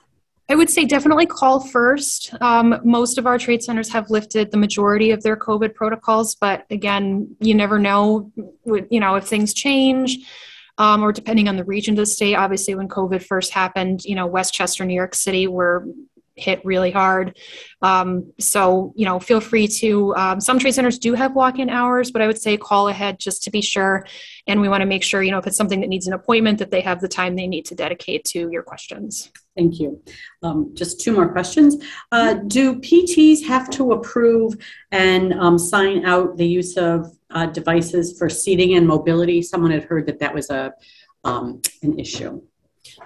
I would say definitely call first. Um, most of our TRAID centers have lifted the majority of their COVID protocols, but again, you never know. You know if things change, um, or depending on the region of the state. Obviously, when COVID first happened, you know Westchester, New York City were hit really hard. Um, so, you know, feel free to, um, some TRAID centers do have walk in hours, but I would say call ahead just to be sure. And we want to make sure, you know, if it's something that needs an appointment, that they have the time they need to dedicate to your questions. Thank you. Um, just two more questions. Uh, do PTs have to approve and um, sign out the use of uh, devices for seating and mobility? Someone had heard that that was a um, an issue.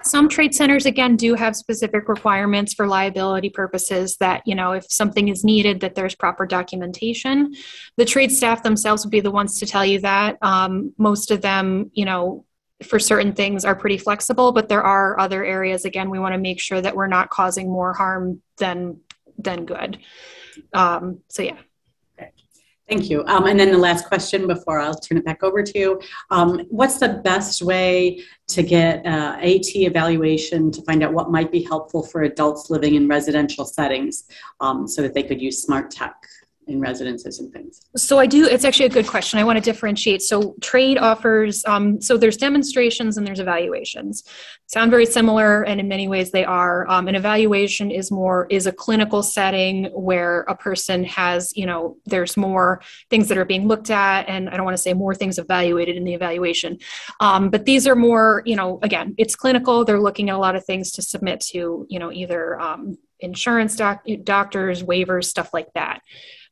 Some TRAID centers, again, do have specific requirements for liability purposes that, you know, if something is needed, that there's proper documentation. The TRAID staff themselves would be the ones to tell you that. Um, most of them, you know, for certain things are pretty flexible, but there are other areas, again, we want to make sure that we're not causing more harm than than good. Um, so yeah. Thank you. Um, and then the last question before I'll turn it back over to you. Um, what's the best way to get uh, AT evaluation to find out what might be helpful for adults living in residential settings um, so that they could use smart tech? In residences and things? So I do. It's actually a good question. I want to differentiate. So TRAID offers. Um, so there's demonstrations and there's evaluations. Sound very similar, and in many ways they are. Um, an evaluation is more is a clinical setting where a person has, you know, there's more things that are being looked at, and I don't want to say more things evaluated in the evaluation, um, but these are more, you know, again, it's clinical. They're looking at a lot of things to submit to, you know, either um, insurance doc- doctors, waivers, stuff like that.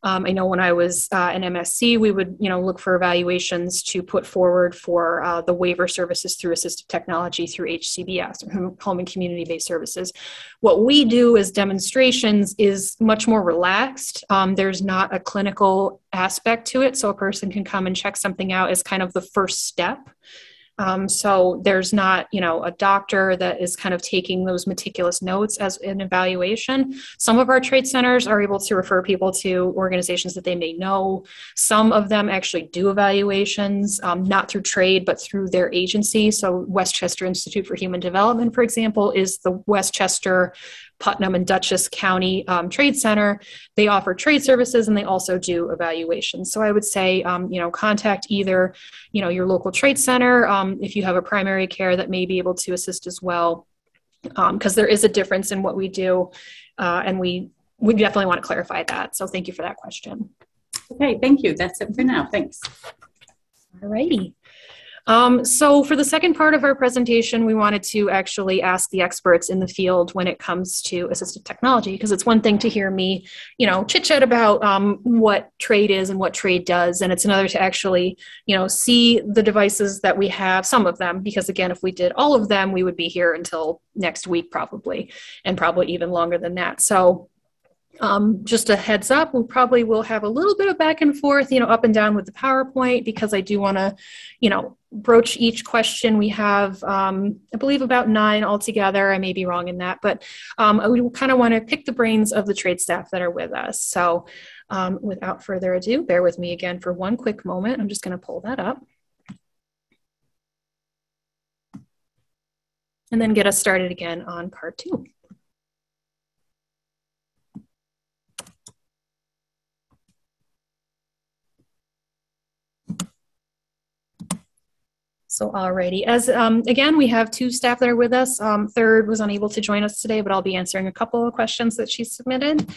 Um, I know when I was uh, an MSC, we would you know look for evaluations to put forward for uh, the waiver services through assistive technology through HCBS or home and community based services. What we do as demonstrations is much more relaxed. Um, there's not a clinical aspect to it, so a person can come and check something out as kind of the first step um, so there's not, you know, a doctor that is kind of taking those meticulous notes as an evaluation. Some of our TRAID centers are able to refer people to organizations that they may know. Some of them actually do evaluations, um, not through TRAID, but through their agency. So Westchester Institute for Human Development, for example, is the Westchester Putnam and Dutchess County um, TRAID Center. They offer TRAID services and they also do evaluations. So I would say, um, you know, contact either, you know, your local TRAID center um, if you have a primary care that may be able to assist as well, because um, there is a difference in what we do, uh, and we we definitely want to clarify that. So thank you for that question. Okay, thank you. That's it for now. Thanks. All righty. Um, so for the second part of our presentation, we wanted to actually ask the experts in the field when it comes to assistive technology, because it's one thing to hear me, you know, chit chat about um, what TRAID is and what TRAID does, and it's another to actually, you know, see the devices that we have, some of them, because again, if we did all of them, we would be here until next week probably, and probably even longer than that. So um, just a heads up, we probably will have a little bit of back and forth, you know, up and down with the PowerPoint because I do want to, you know, broach each question. We have, um, I believe, about nine altogether. I may be wrong in that, but um, we kind of want to pick the brains of the TRAID staff that are with us. So um, without further ado, bear with me again for one quick moment. I'm just going to pull that up. And then get us started again on part two. So alrighty, as um, again, we have two staff that are with us. Um, third was unable to join us today, but I'll be answering a couple of questions that she submitted.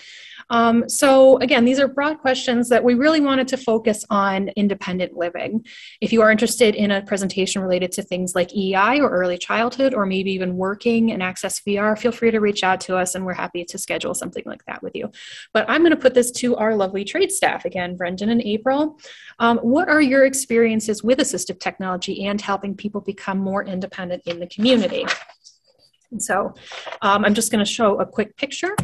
Um, so again, these are broad questions that we really wanted to focus on independent living. If you are interested in a presentation related to things like EI or early childhood, or maybe even working and access VR, feel free to reach out to us and we're happy to schedule something like that with you. But I'm gonna put this to our lovely TRAID staff, again, Brendan and April. Um, what are your experiences with assistive technology and helping people become more independent in the community? And so um, I'm just going to show a quick picture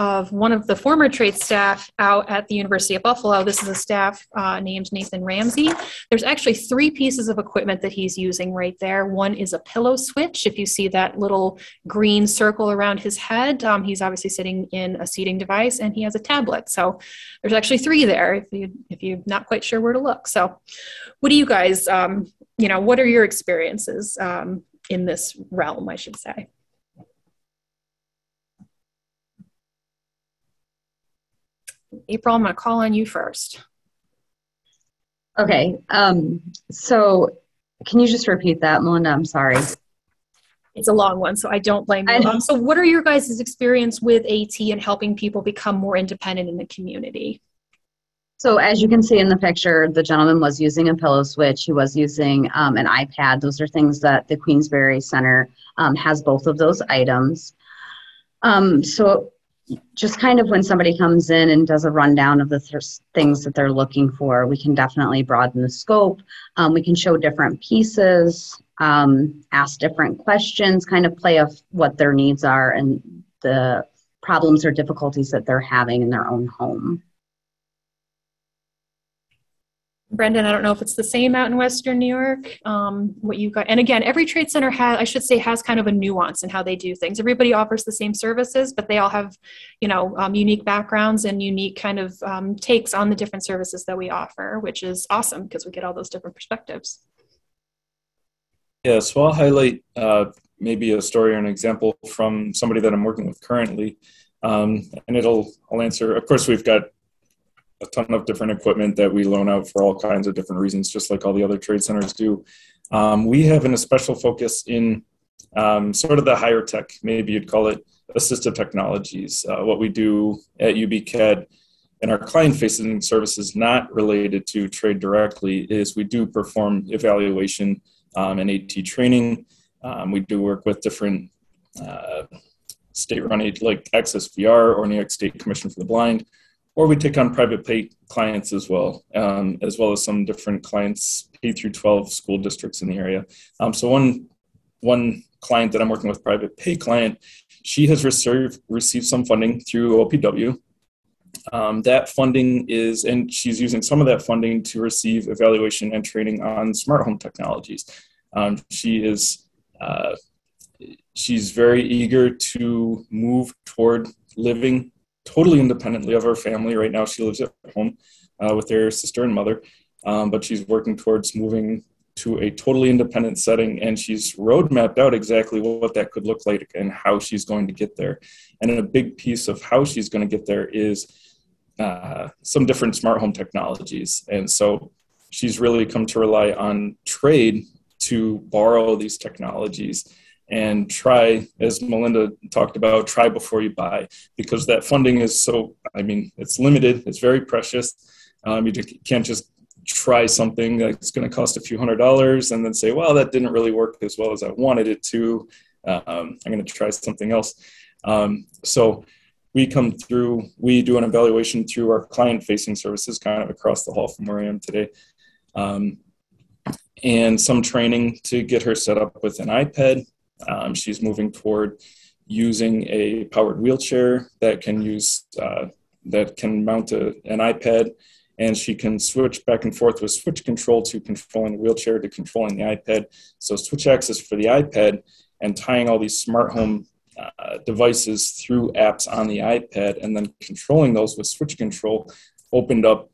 of one of the former TRAID staff out at the University of Buffalo. This is a staff uh, named Nathan Ramsey. There's actually three pieces of equipment that he's using right there. One is a pillow switch. If you see that little green circle around his head, um, he's obviously sitting in a seating device and he has a tablet. So there's actually three there if, you, if you're not quite sure where to look. So what do you guys, um, you know, what are your experiences um, in this realm, I should say? April, I'm going to call on you first. Okay. Um, so can you just repeat that, Melinda? I'm sorry. It's a long one, so I don't blame you. Um, so, what are your guys' experience with AT and helping people become more independent in the community? So, as you can see in the picture, the gentleman was using a pillow switch. He was using um, an iPad. Those are things that the Queensbury Center um, has both of those items. Um, so, just kind of when somebody comes in and does a rundown of the th- things that they're looking for, we can definitely broaden the scope. Um, we can show different pieces, um, ask different questions, kind of play off what their needs are and the problems or difficulties that they're having in their own home. Brendan, I don't know if it's the same out in Western New York. Um, what you got, and again, every TRAID center has, I should say, has kind of a nuance in how they do things. Everybody offers the same services, but they all have, you know, um, unique backgrounds and unique kind of um, takes on the different services that we offer, which is awesome because we get all those different perspectives. Yeah, so I'll highlight uh, maybe a story or an example from somebody that I'm working with currently, um, and it'll I'll answer. Of course, we've got a ton of different equipment that we loan out for all kinds of different reasons, just like all the other TRAID centers do. Um, we have an, a special focus in um, sort of the higher tech, maybe you'd call it assistive technologies. Uh, what we do at UBCAD and our client facing services not related to TRAID directly is we do perform evaluation um, and AT training. Um, we do work with different uh, state run like Access VR or New York State Commission for the Blind or we take on private pay clients as well, um, as well as some different clients, K through 12 school districts in the area. Um, so one one client that I'm working with, private pay client, she has received received some funding through OPW. Um, that funding is, and she's using some of that funding to receive evaluation and training on smart home technologies. Um, she is uh, she's very eager to move toward living totally independently of her family. Right now, she lives at home uh, with her sister and mother, um, but she's working towards moving to a totally independent setting, and she's road mapped out exactly what that could look like and how she's going to get there. And a big piece of how she's going to get there is uh, some different smart home technologies. And so she's really come to rely on TRAID to borrow these technologies and try, as Melinda talked about, try before you buy because that funding is so, I mean, it's limited, it's very precious. Um, you can't just try something that's going to cost a few hundred dollars and then say, well, that didn't really work as well as I wanted it to. Um, I'm going to try something else. Um, so we come through, we do an evaluation through our client facing services kind of across the hall from where I am today. Um, and some training to get her set up with an iPad um, she's moving toward using a powered wheelchair that can use uh, that can mount a, an iPad and she can switch back and forth with switch control to controlling the wheelchair to controlling the iPad. So switch access for the iPad and tying all these smart home uh, devices through apps on the iPad and then controlling those with switch control opened up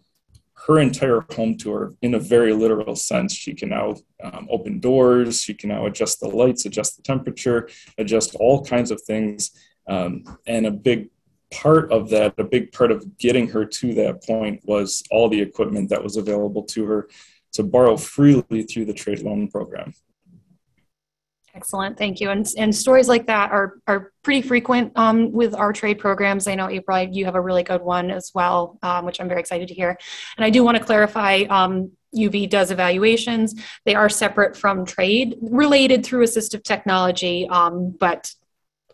her entire home tour in a very literal sense. She can now um, open doors, she can now adjust the lights, adjust the temperature, adjust all kinds of things. Um, and a big part of that, a big part of getting her to that point was all the equipment that was available to her to borrow freely through the TRAID loan program. Excellent, thank you. And, and stories like that are, are pretty frequent um, with our TRAID programs. I know, April, you have a really good one as well, um, which I'm very excited to hear. And I do want to clarify um, UB does evaluations. They are separate from TRAID, related through assistive technology, um, but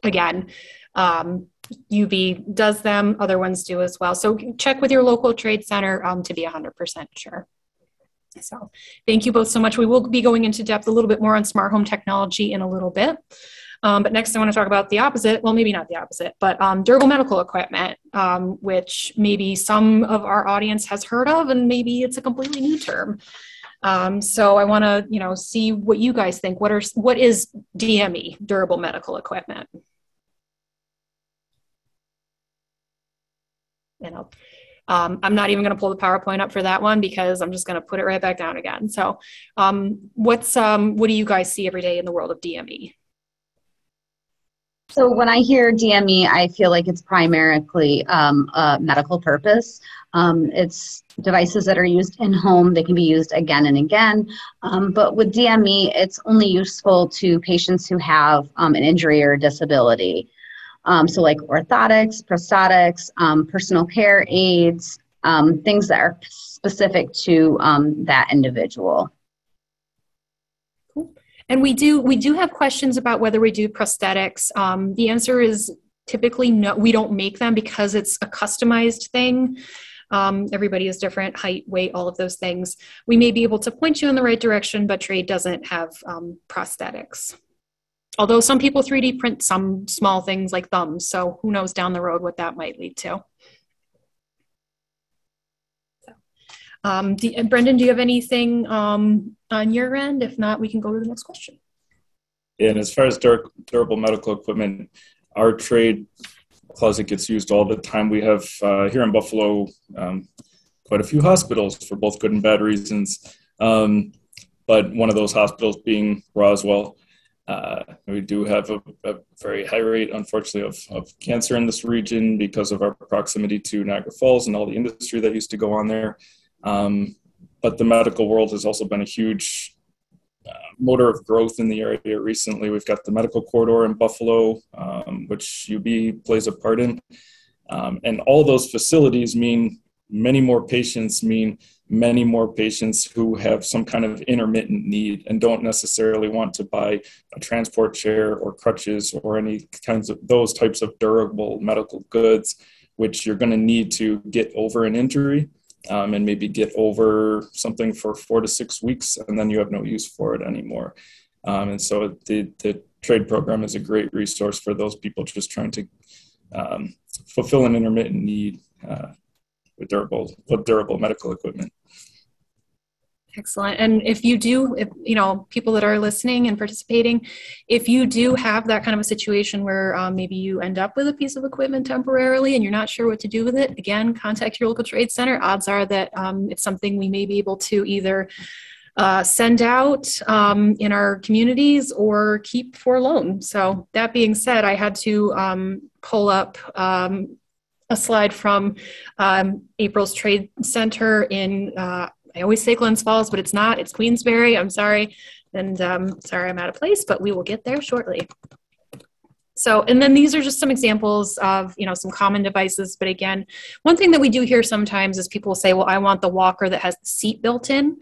again, um, UB does them, other ones do as well. So check with your local TRAID center um, to be 100% sure. So thank you both so much. We will be going into depth a little bit more on smart home technology in a little bit. Um, but next, I want to talk about the opposite. Well, maybe not the opposite, but um, durable medical equipment, um, which maybe some of our audience has heard of, and maybe it's a completely new term. Um, so I want to, you know, see what you guys think. What are what is DME, durable medical equipment? You know, um, I'm not even going to pull the PowerPoint up for that one because I'm just going to put it right back down again. So, um, what's um, what do you guys see every day in the world of DME? So when I hear DME, I feel like it's primarily um, a medical purpose. Um, it's devices that are used in home. They can be used again and again. Um, but with DME, it's only useful to patients who have um, an injury or disability. Um, so, like orthotics, prosthetics, um, personal care aids, um, things that are specific to um, that individual. Cool. And we do we do have questions about whether we do prosthetics. Um, the answer is typically no. We don't make them because it's a customized thing. Um, everybody is different, height, weight, all of those things. We may be able to point you in the right direction, but TRAID doesn't have um, prosthetics. Although some people 3D print some small things like thumbs, so who knows down the road what that might lead to. Um, do, Brendan, do you have anything um, on your end? If not, we can go to the next question. And as far as dur- durable medical equipment, our TRAID closet gets used all the time. We have uh, here in Buffalo um, quite a few hospitals for both good and bad reasons. Um, but one of those hospitals being Roswell. Uh, we do have a, a, very high rate, unfortunately, of, of cancer in this region because of our proximity to Niagara Falls and all the industry that used to go on there. Um, but the medical world has also been a huge uh, motor of growth in the area recently. We've got the medical corridor in Buffalo, um, which UB plays a part in. Um, and all those facilities mean many more patients, mean many more patients who have some kind of intermittent need and don't necessarily want to buy a transport chair or crutches or any kinds of those types of durable medical goods, which you're going to need to get over an injury um, and maybe get over something for four to six weeks, and then you have no use for it anymore. Um, and so the, the TRAID program is a great resource for those people just trying to um, fulfill an intermittent need uh, with durable with durable medical equipment. Excellent. And if you do, if you know people that are listening and participating, if you do have that kind of a situation where um, maybe you end up with a piece of equipment temporarily and you're not sure what to do with it, again, contact your local TRAID center. Odds are that um, it's something we may be able to either uh, send out um, in our communities or keep for loan. So that being said, I had to um, pull up um, a slide from um, April's TRAID Center in, uh, I always say Glens Falls, but it's not, it's Queensbury. I'm sorry. And um, sorry, I'm out of place, but we will get there shortly. So, and then these are just some examples of, you know, some common devices. But again, one thing that we do hear sometimes is people say, well, I want the walker that has the seat built in.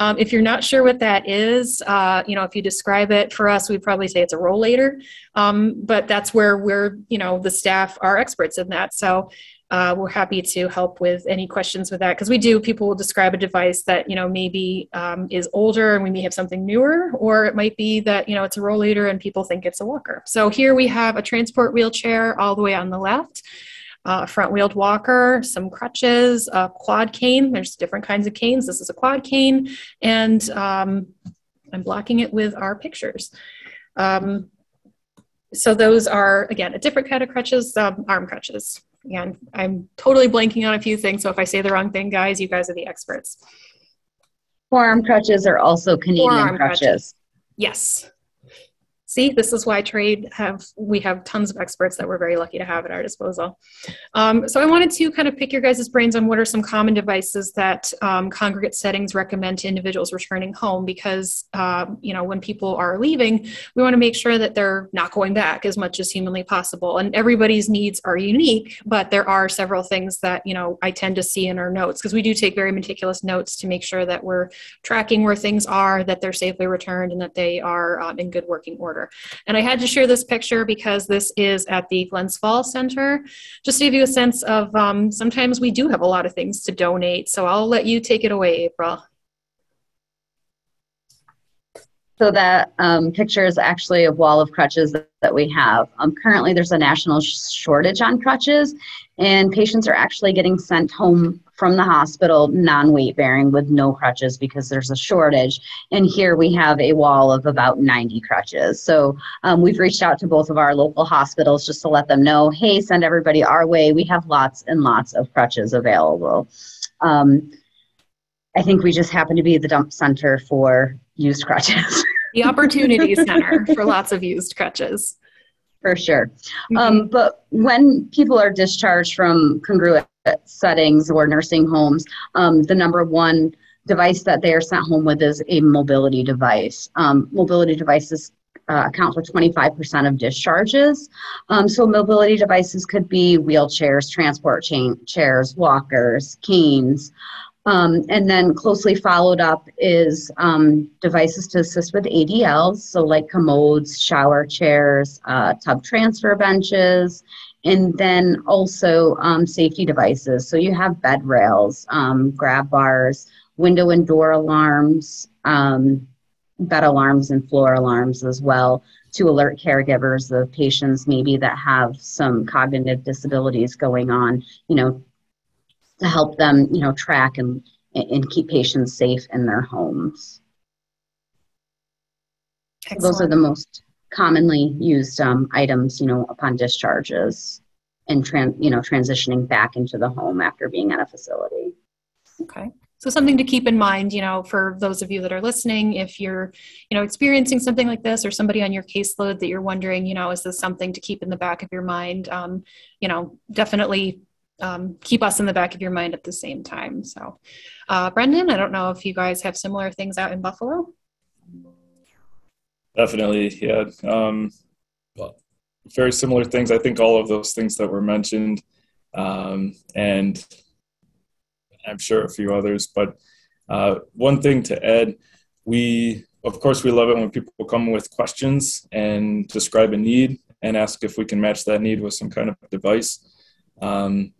Um, if you're not sure what that is, uh, you know, if you describe it for us, we'd probably say it's a rollator. Um, but that's where we're, you know, the staff are experts in that. So uh, we're happy to help with any questions with that because we do. People will describe a device that you know maybe um, is older, and we may have something newer, or it might be that you know it's a rollator and people think it's a walker. So here we have a transport wheelchair all the way on the left. Uh, a front wheeled walker, some crutches, a quad cane. There's different kinds of canes. This is a quad cane. And um, I'm blocking it with our pictures. Um, so those are, again, a different kind of crutches, um, arm crutches. And I'm totally blanking on a few things. So if I say the wrong thing, guys, you guys are the experts. Forearm crutches are also Canadian crutches. crutches. Yes. See, this is why TRAID have we have tons of experts that we're very lucky to have at our disposal. Um, so I wanted to kind of pick your guys' brains on what are some common devices that um, congregate settings recommend to individuals returning home because um, you know when people are leaving, we want to make sure that they're not going back as much as humanly possible. And everybody's needs are unique, but there are several things that you know I tend to see in our notes because we do take very meticulous notes to make sure that we're tracking where things are, that they're safely returned, and that they are um, in good working order. And I had to share this picture because this is at the Glens Falls Center, just to give you a sense of um, sometimes we do have a lot of things to donate. So I'll let you take it away, April. So that um, picture is actually a wall of crutches that, we have. Um, currently, there's a national sh- shortage on crutches, and patients are actually getting sent home from the hospital non-weight bearing with no crutches because there's a shortage. And here we have a wall of about 90 crutches. So um, we've reached out to both of our local hospitals just to let them know, hey, send everybody our way. We have lots and lots of crutches available. Um, I think we just happen to be the dump center for used crutches. the Opportunity Center for lots of used crutches. For sure. Mm-hmm. Um, but when people are discharged from congregate settings or nursing homes, um, the number one device that they are sent home with is a mobility device. Um, mobility devices uh, account for 25% of discharges. Um, so mobility devices could be wheelchairs, transport chain, chairs, walkers, canes. Um, and then closely followed up is um, devices to assist with ADLs, so like commodes, shower chairs, uh, tub transfer benches, and then also um, safety devices. So you have bed rails, um, grab bars, window and door alarms, um, bed alarms, and floor alarms as well to alert caregivers of patients maybe that have some cognitive disabilities going on, you know, to help them, you know, track and, and keep patients safe in their homes. Excellent. Those are the most commonly used um, items, you know, upon discharges and tran- you know, transitioning back into the home after being at a facility. Okay. So something to keep in mind, you know, for those of you that are listening, if you're, you know, experiencing something like this or somebody on your caseload that you're wondering, you know, is this something to keep in the back of your mind? Um, you know, definitely um, keep us in the back of your mind at the same time. So, uh, Brendan, I don't know if you guys have similar things out in Buffalo. Definitely, yeah. Um, very similar things. I think all of those things that were mentioned, um, and I'm sure a few others. But uh, one thing to add, we of course we love it when people come with questions and describe a need and ask if we can match that need with some kind of device. Um,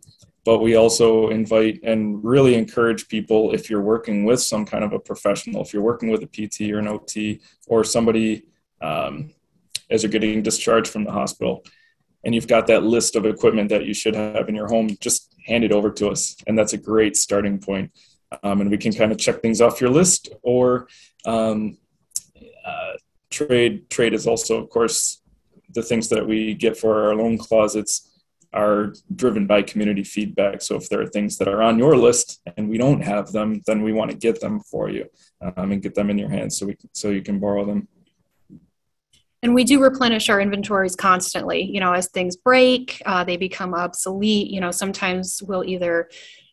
but we also invite and really encourage people if you're working with some kind of a professional, if you're working with a PT or an OT or somebody um, as you're getting discharged from the hospital, and you've got that list of equipment that you should have in your home, just hand it over to us. And that's a great starting point. Um, and we can kind of check things off your list or um, uh, TRAID. TRAID is also, of course, the things that we get for our loan closets are driven by community feedback. So if there are things that are on your list and we don't have them, then we want to get them for you um, and get them in your hands so we so you can borrow them. And we do replenish our inventories constantly. You know, as things break, uh, they become obsolete. You know, sometimes we'll either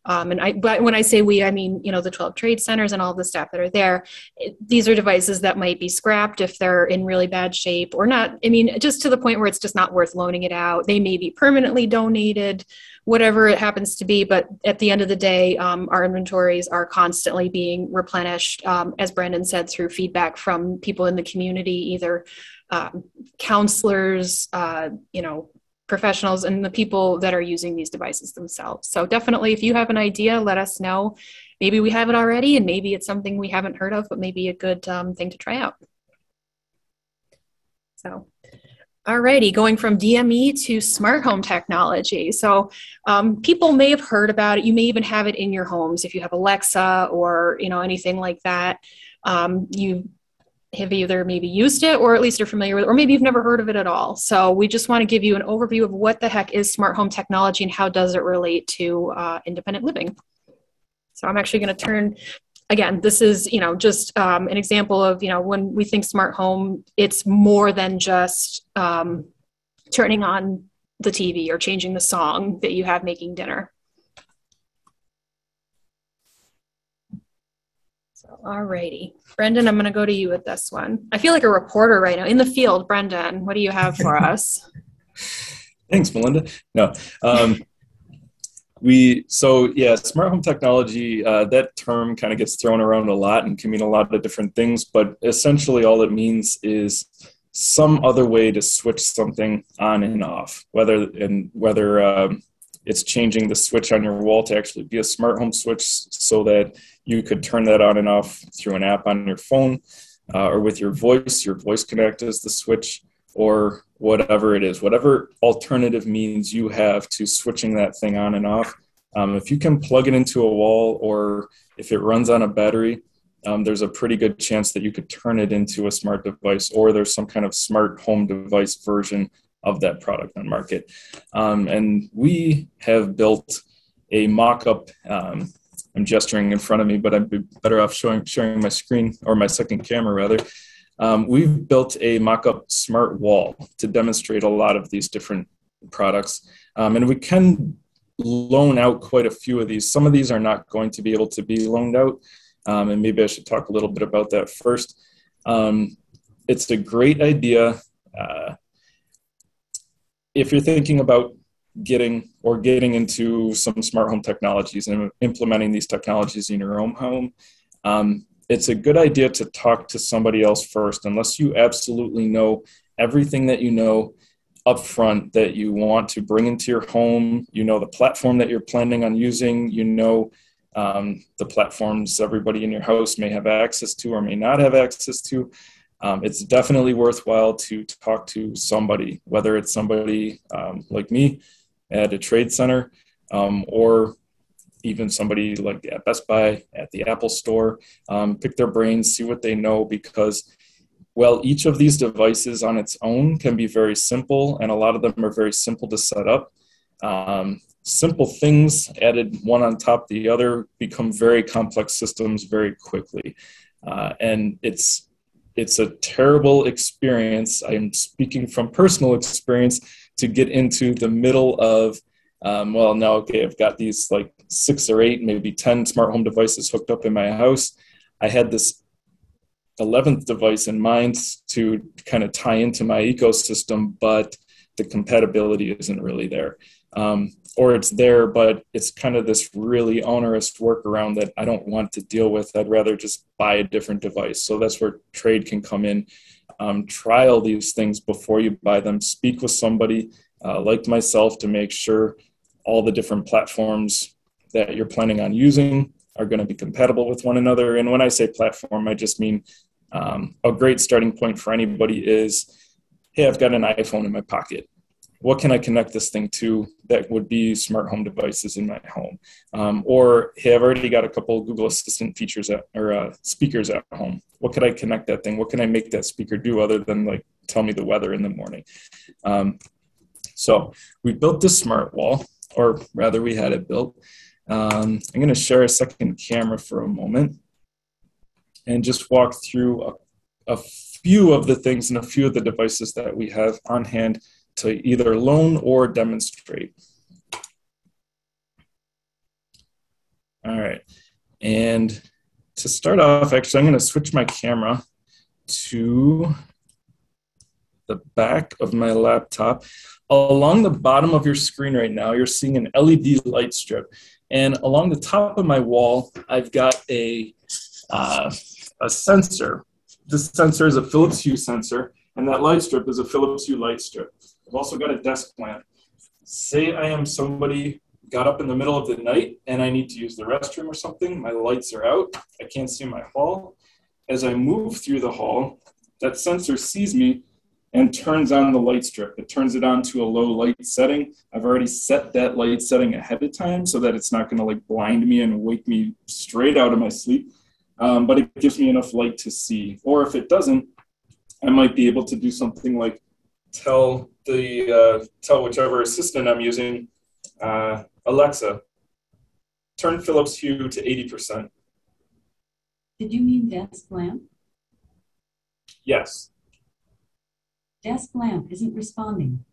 um, and I, but when I say we, I mean, you know, the 12 TRAID centers and all the staff that are there. It, these are devices that might be scrapped if they're in really bad shape or not. I mean, just to the point where it's just not worth loaning it out. They may be permanently donated, whatever it happens to be. But at the end of the day, um, our inventories are constantly being replenished, um, as Brendan said, through feedback from people in the community, either um, counselors, uh, you know, professionals and the people that are using these devices themselves. So definitely, if you have an idea, let us know. Maybe we have it already, and maybe it's something we haven't heard of, but maybe a good um, thing to try out. So, Alrighty, going from DME to smart home technology. So um, people may have heard about it. You may even have it in your homes if you have Alexa or you know anything like that. Um, you have either maybe used it or at least are familiar with it, or maybe you've never heard of it at all. So we just want to give you an overview of what the heck is smart home technology and how does it relate to uh, independent living. So I'm actually going to turn again, this is, you know, just um, an example of, you know, when we think smart home, it's more than just um, turning on the TV or changing the song that you have making dinner. So, alrighty. Brendan, I'm going to go to you with this one. I feel like a reporter right now in the field. Brendan, what do you have for us? Thanks, Melinda. No, um, we so yeah smart home technology uh, that term kind of gets thrown around a lot and can mean a lot of different things but essentially all it means is some other way to switch something on and off whether and whether um, it's changing the switch on your wall to actually be a smart home switch so that you could turn that on and off through an app on your phone uh, or with your voice your voice connect is the switch or whatever it is, whatever alternative means you have to switching that thing on and off. Um, if you can plug it into a wall or if it runs on a battery, um, there's a pretty good chance that you could turn it into a smart device or there's some kind of smart home device version of that product on market. Um, and we have built a mock-up. Um, I'm gesturing in front of me, but I'd be better off showing sharing my screen or my second camera rather. Um, we've built a mock-up smart wall to demonstrate a lot of these different products. Um, and we can loan out quite a few of these. Some of these are not going to be able to be loaned out. Um, and maybe I should talk a little bit about that first. Um, it's a great idea. Uh, if you're thinking about getting or getting into some smart home technologies and implementing these technologies in your own home, um, it's a good idea to talk to somebody else first, unless you absolutely know everything that you know up front that you want to bring into your home. You know the platform that you're planning on using. You know um, the platforms everybody in your house may have access to or may not have access to. Um, it's definitely worthwhile to talk to somebody, whether it's somebody um, like me at a TRAID center um, or even somebody like at Best Buy, at the Apple Store, um, pick their brains, see what they know, because well, each of these devices on its own can be very simple, and a lot of them are very simple to set up. Um, simple things added one on top of the other become very complex systems very quickly, uh, and it's it's a terrible experience. I'm speaking from personal experience to get into the middle of um, well, now, okay, I've got these like six or eight, maybe 10 smart home devices hooked up in my house. I had this 11th device in mind to kind of tie into my ecosystem, but the compatibility isn't really there. Um, or it's there, but it's kind of this really onerous workaround that I don't want to deal with. I'd rather just buy a different device. So that's where TRAID can come in. Um, trial these things before you buy them. Speak with somebody uh, like myself to make sure all the different platforms that you're planning on using are going to be compatible with one another. And when I say platform, I just mean um, a great starting point for anybody is hey, I've got an iPhone in my pocket. What can I connect this thing to that would be smart home devices in my home? Um, or hey, I've already got a couple Google Assistant features at, or uh, speakers at home. What could I connect that thing? What can I make that speaker do other than like tell me the weather in the morning? Um, so we built this smart wall or rather we had it built. Um, I'm going to share a second camera for a moment and just walk through a, a few of the things and a few of the devices that we have on hand to either loan or demonstrate. All right. And to start off, actually, I'm going to switch my camera to the back of my laptop along the bottom of your screen right now, you're seeing an LED light strip. And along the top of my wall, I've got a, uh, a sensor. This sensor is a Philips Hue sensor, and that light strip is a Philips Hue light strip. I've also got a desk plant. Say I am somebody got up in the middle of the night and I need to use the restroom or something. My lights are out. I can't see my hall. As I move through the hall, that sensor sees me and turns on the light strip. It turns it on to a low light setting. I've already set that light setting ahead of time so that it's not going to like blind me and wake me straight out of my sleep. Um, but it gives me enough light to see. Or if it doesn't, I might be able to do something like tell the uh, tell whichever assistant I'm using, uh, Alexa, turn Philips Hue to 80%. Did you mean desk lamp? Yes. Desk lamp isn't responding.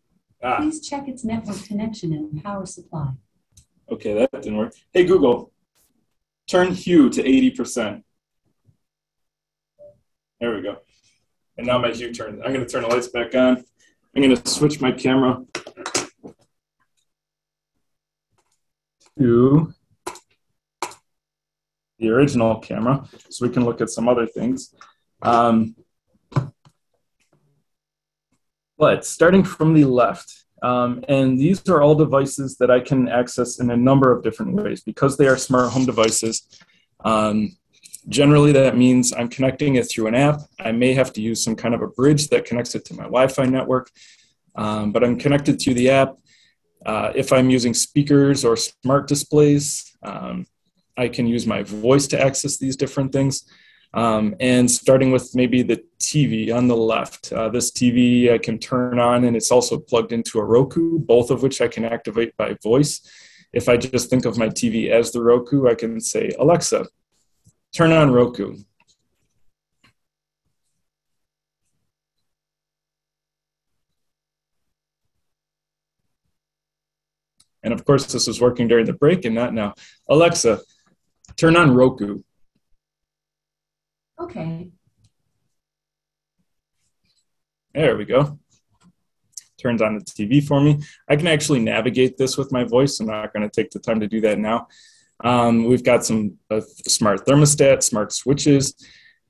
Ah, Please check its network connection and power supply. okay, that didn't work. Hey Google, turn Hue to 80%. There we go. And now my Hue turned. I'm going to turn the lights back on. I'm going to switch my camera to the original camera so we can look at some other things. Um, but starting from the left, um, and these are all devices that I can access in a number of different ways because they are smart home devices. Um, generally, that means I'm connecting it through an app. I may have to use some kind of a bridge that connects it to my Wi Fi network, um, but I'm connected to the app. Uh, if I'm using speakers or smart displays, um, I can use my voice to access these different things. Um, and starting with maybe the TV on the left. Uh, this TV I can turn on and it's also plugged into a Roku, both of which I can activate by voice. If I just think of my TV as the Roku, I can say, Alexa, turn on Roku. And of course, this was working during the break and not now. Alexa, turn on Roku. Okay. There we go. Turns on the TV for me. I can actually navigate this with my voice. I'm not going to take the time to do that now. Um, we've got some uh, smart thermostat, smart switches.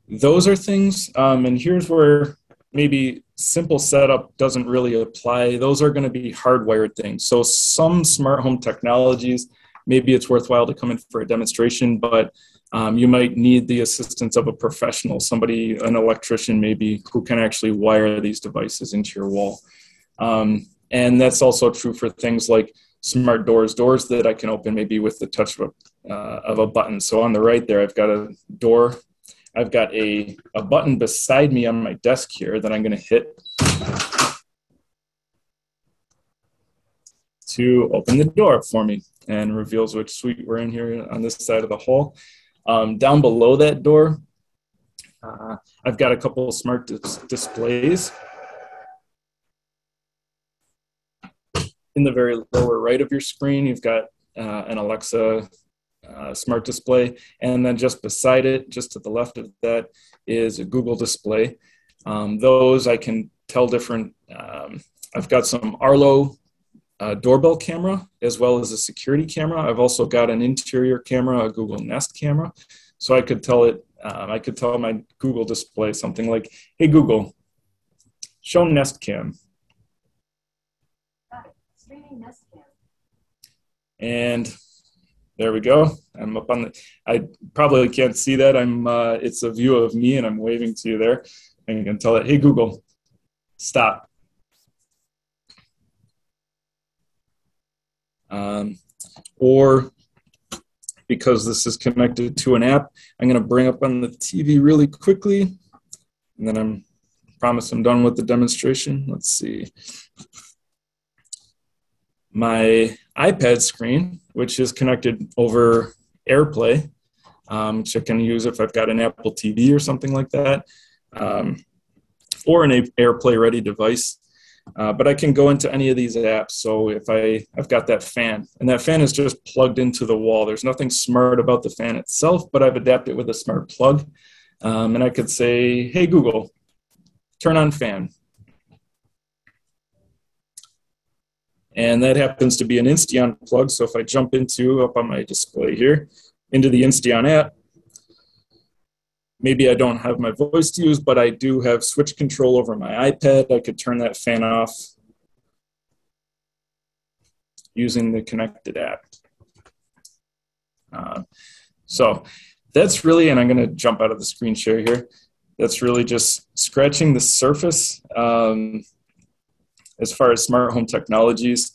Those are things. Um, and here's where maybe simple setup doesn't really apply. Those are going to be hardwired things. So some smart home technologies, maybe it's worthwhile to come in for a demonstration, but um, you might need the assistance of a professional, somebody, an electrician maybe, who can actually wire these devices into your wall. Um, and that's also true for things like smart doors, doors that I can open maybe with the touch of a, uh, of a button. So on the right there, I've got a door. I've got a, a button beside me on my desk here that I'm going to hit to open the door for me and reveals which suite we're in here on this side of the hall. Um, down below that door, uh, I've got a couple of smart dis- displays. In the very lower right of your screen, you've got uh, an Alexa uh, smart display, and then just beside it, just to the left of that, is a Google display. Um, those I can tell different. Um, I've got some Arlo a doorbell camera as well as a security camera. I've also got an interior camera, a Google Nest camera. So I could tell it, um, I could tell my Google display something like, hey, Google, show Nest Cam. And there we go. I'm up on the, I probably can't see that. I'm, uh, it's a view of me and I'm waving to you there. And you can tell it, hey, Google, stop. Um, or because this is connected to an app, I'm going to bring up on the TV really quickly, and then I'm promise I'm done with the demonstration. Let's see. My iPad screen, which is connected over AirPlay, um, which I can use if I've got an Apple TV or something like that, um, or an AirPlay ready device. Uh, but I can go into any of these apps. So if I, I've got that fan, and that fan is just plugged into the wall. There's nothing smart about the fan itself, but I've adapted it with a smart plug. Um, and I could say, hey, Google, turn on fan. And that happens to be an Insteon plug. So if I jump into, up on my display here, into the Insteon app, maybe I don't have my voice to use, but I do have switch control over my iPad. I could turn that fan off using the connected app. Uh, so that's really, and I'm going to jump out of the screen share here. that's really just scratching the surface um, as far as smart home technologies.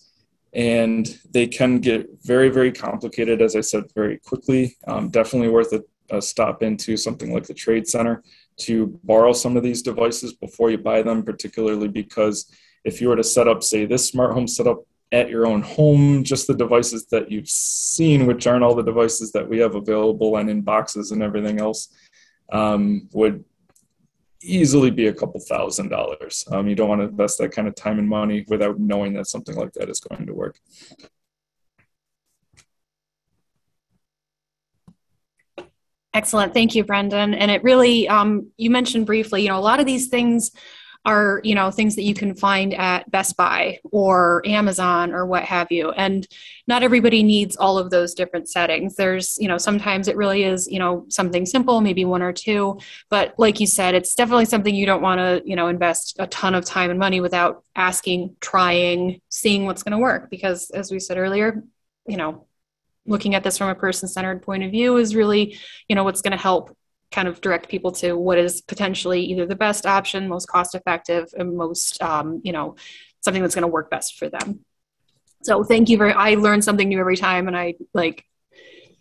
And they can get very, very complicated, as I said, very quickly. Um, definitely worth a, a stop into something like the TRAID Center to borrow some of these devices before you buy them, particularly because if you were to set up, say, this smart home setup at your own home, just the devices that you've seen, which aren't all the devices that we have available and in boxes and everything else, um, would easily be a couple thousand dollars. Um, you don't want to invest that kind of time and money without knowing that something like that is going to work. Excellent. Thank you, Brendan. And it really, um, you mentioned briefly, you know, a lot of these things are you know things that you can find at best buy or amazon or what have you. And not everybody needs all of those different settings. There's you know sometimes it really is you know something simple maybe one or two. But like you said it's definitely something you don't want to you know invest a ton of time and money without asking trying seeing what's going to work. Because as we said earlier you know looking at this from a person centered point of view is really you know what's going to help kind of direct people to what is potentially either the best option, most cost effective, and most, um, you know, something that's going to work best for them. So thank you very, I learn something new every time and I like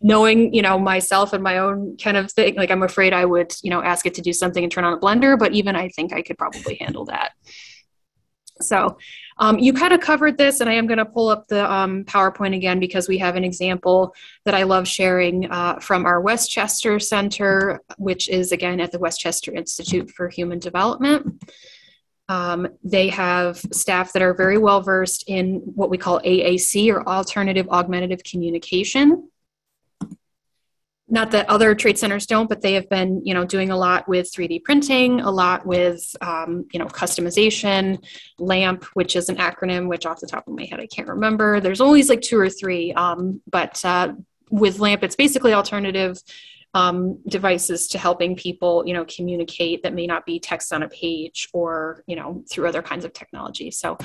knowing, you know, myself and my own kind of thing, like I'm afraid I would, you know, ask it to do something and turn on a blender, but even I think I could probably handle that. So um, you kind of covered this, and I am going to pull up the um, PowerPoint again because we have an example that I love sharing uh, from our Westchester Center, which is again at the Westchester Institute for Human Development. Um, they have staff that are very well versed in what we call AAC or Alternative Augmentative Communication not that other TRAID centers don't, but they have been, you know, doing a lot with 3D printing, a lot with, um, you know, customization, LAMP, which is an acronym, which off the top of my head I can't remember. There's always like two or three, um, but uh, with LAMP, it's basically alternative um, devices to helping people, you know, communicate that may not be text on a page or, you know, through other kinds of technology. So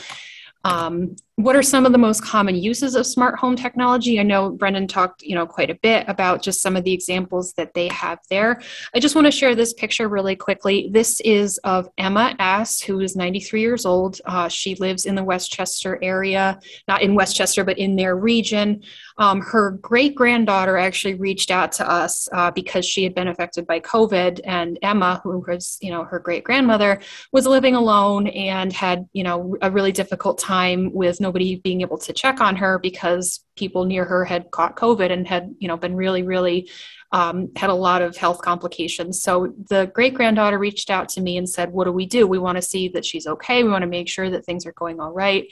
um, what are some of the most common uses of smart home technology? I know Brendan talked, you know, quite a bit about just some of the examples that they have there. I just want to share this picture really quickly. This is of Emma S., who is 93 years old. Uh, she lives in the Westchester area, not in Westchester, but in their region. Um, her great granddaughter actually reached out to us uh, because she had been affected by COVID, and Emma, who was, you know, her great grandmother, was living alone and had, you know, a really difficult time with nobody being able to check on her because people near her had caught COVID and had, you know, been really, really um, had a lot of health complications. So the great granddaughter reached out to me and said, What do we do? We want to see that she's okay. We want to make sure that things are going all right.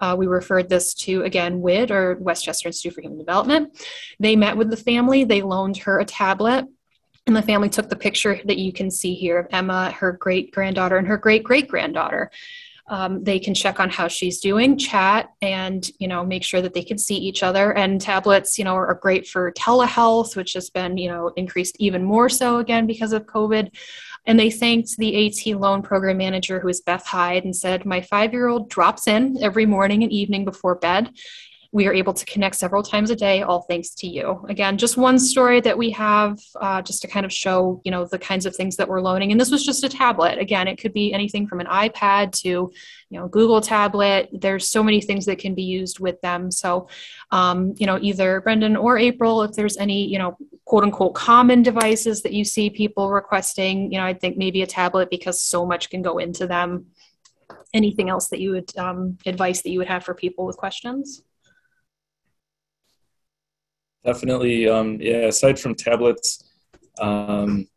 Uh, we referred this to, again, WID or Westchester Institute for Human Development. They met with the family, they loaned her a tablet. And the family took the picture that you can see here of Emma, her great granddaughter, and her great great granddaughter. Um, they can check on how she's doing, chat, and you know make sure that they can see each other. And tablets, you know, are, are great for telehealth, which has been you know increased even more so again because of COVID. And they thanked the AT loan program manager, who is Beth Hyde, and said, My five year old drops in every morning and evening before bed. We are able to connect several times a day, all thanks to you. Again, just one story that we have uh, just to kind of show, you know, the kinds of things that we're loaning. And this was just a tablet. Again, it could be anything from an iPad to, you know, Google tablet. There's so many things that can be used with them. So, um, you know, either Brendan or April, if there's any, you know, quote unquote common devices that you see people requesting, you know, I think maybe a tablet because so much can go into them. Anything else that you would um, advice that you would have for people with questions? Definitely, um, yeah. Aside from tablets, um,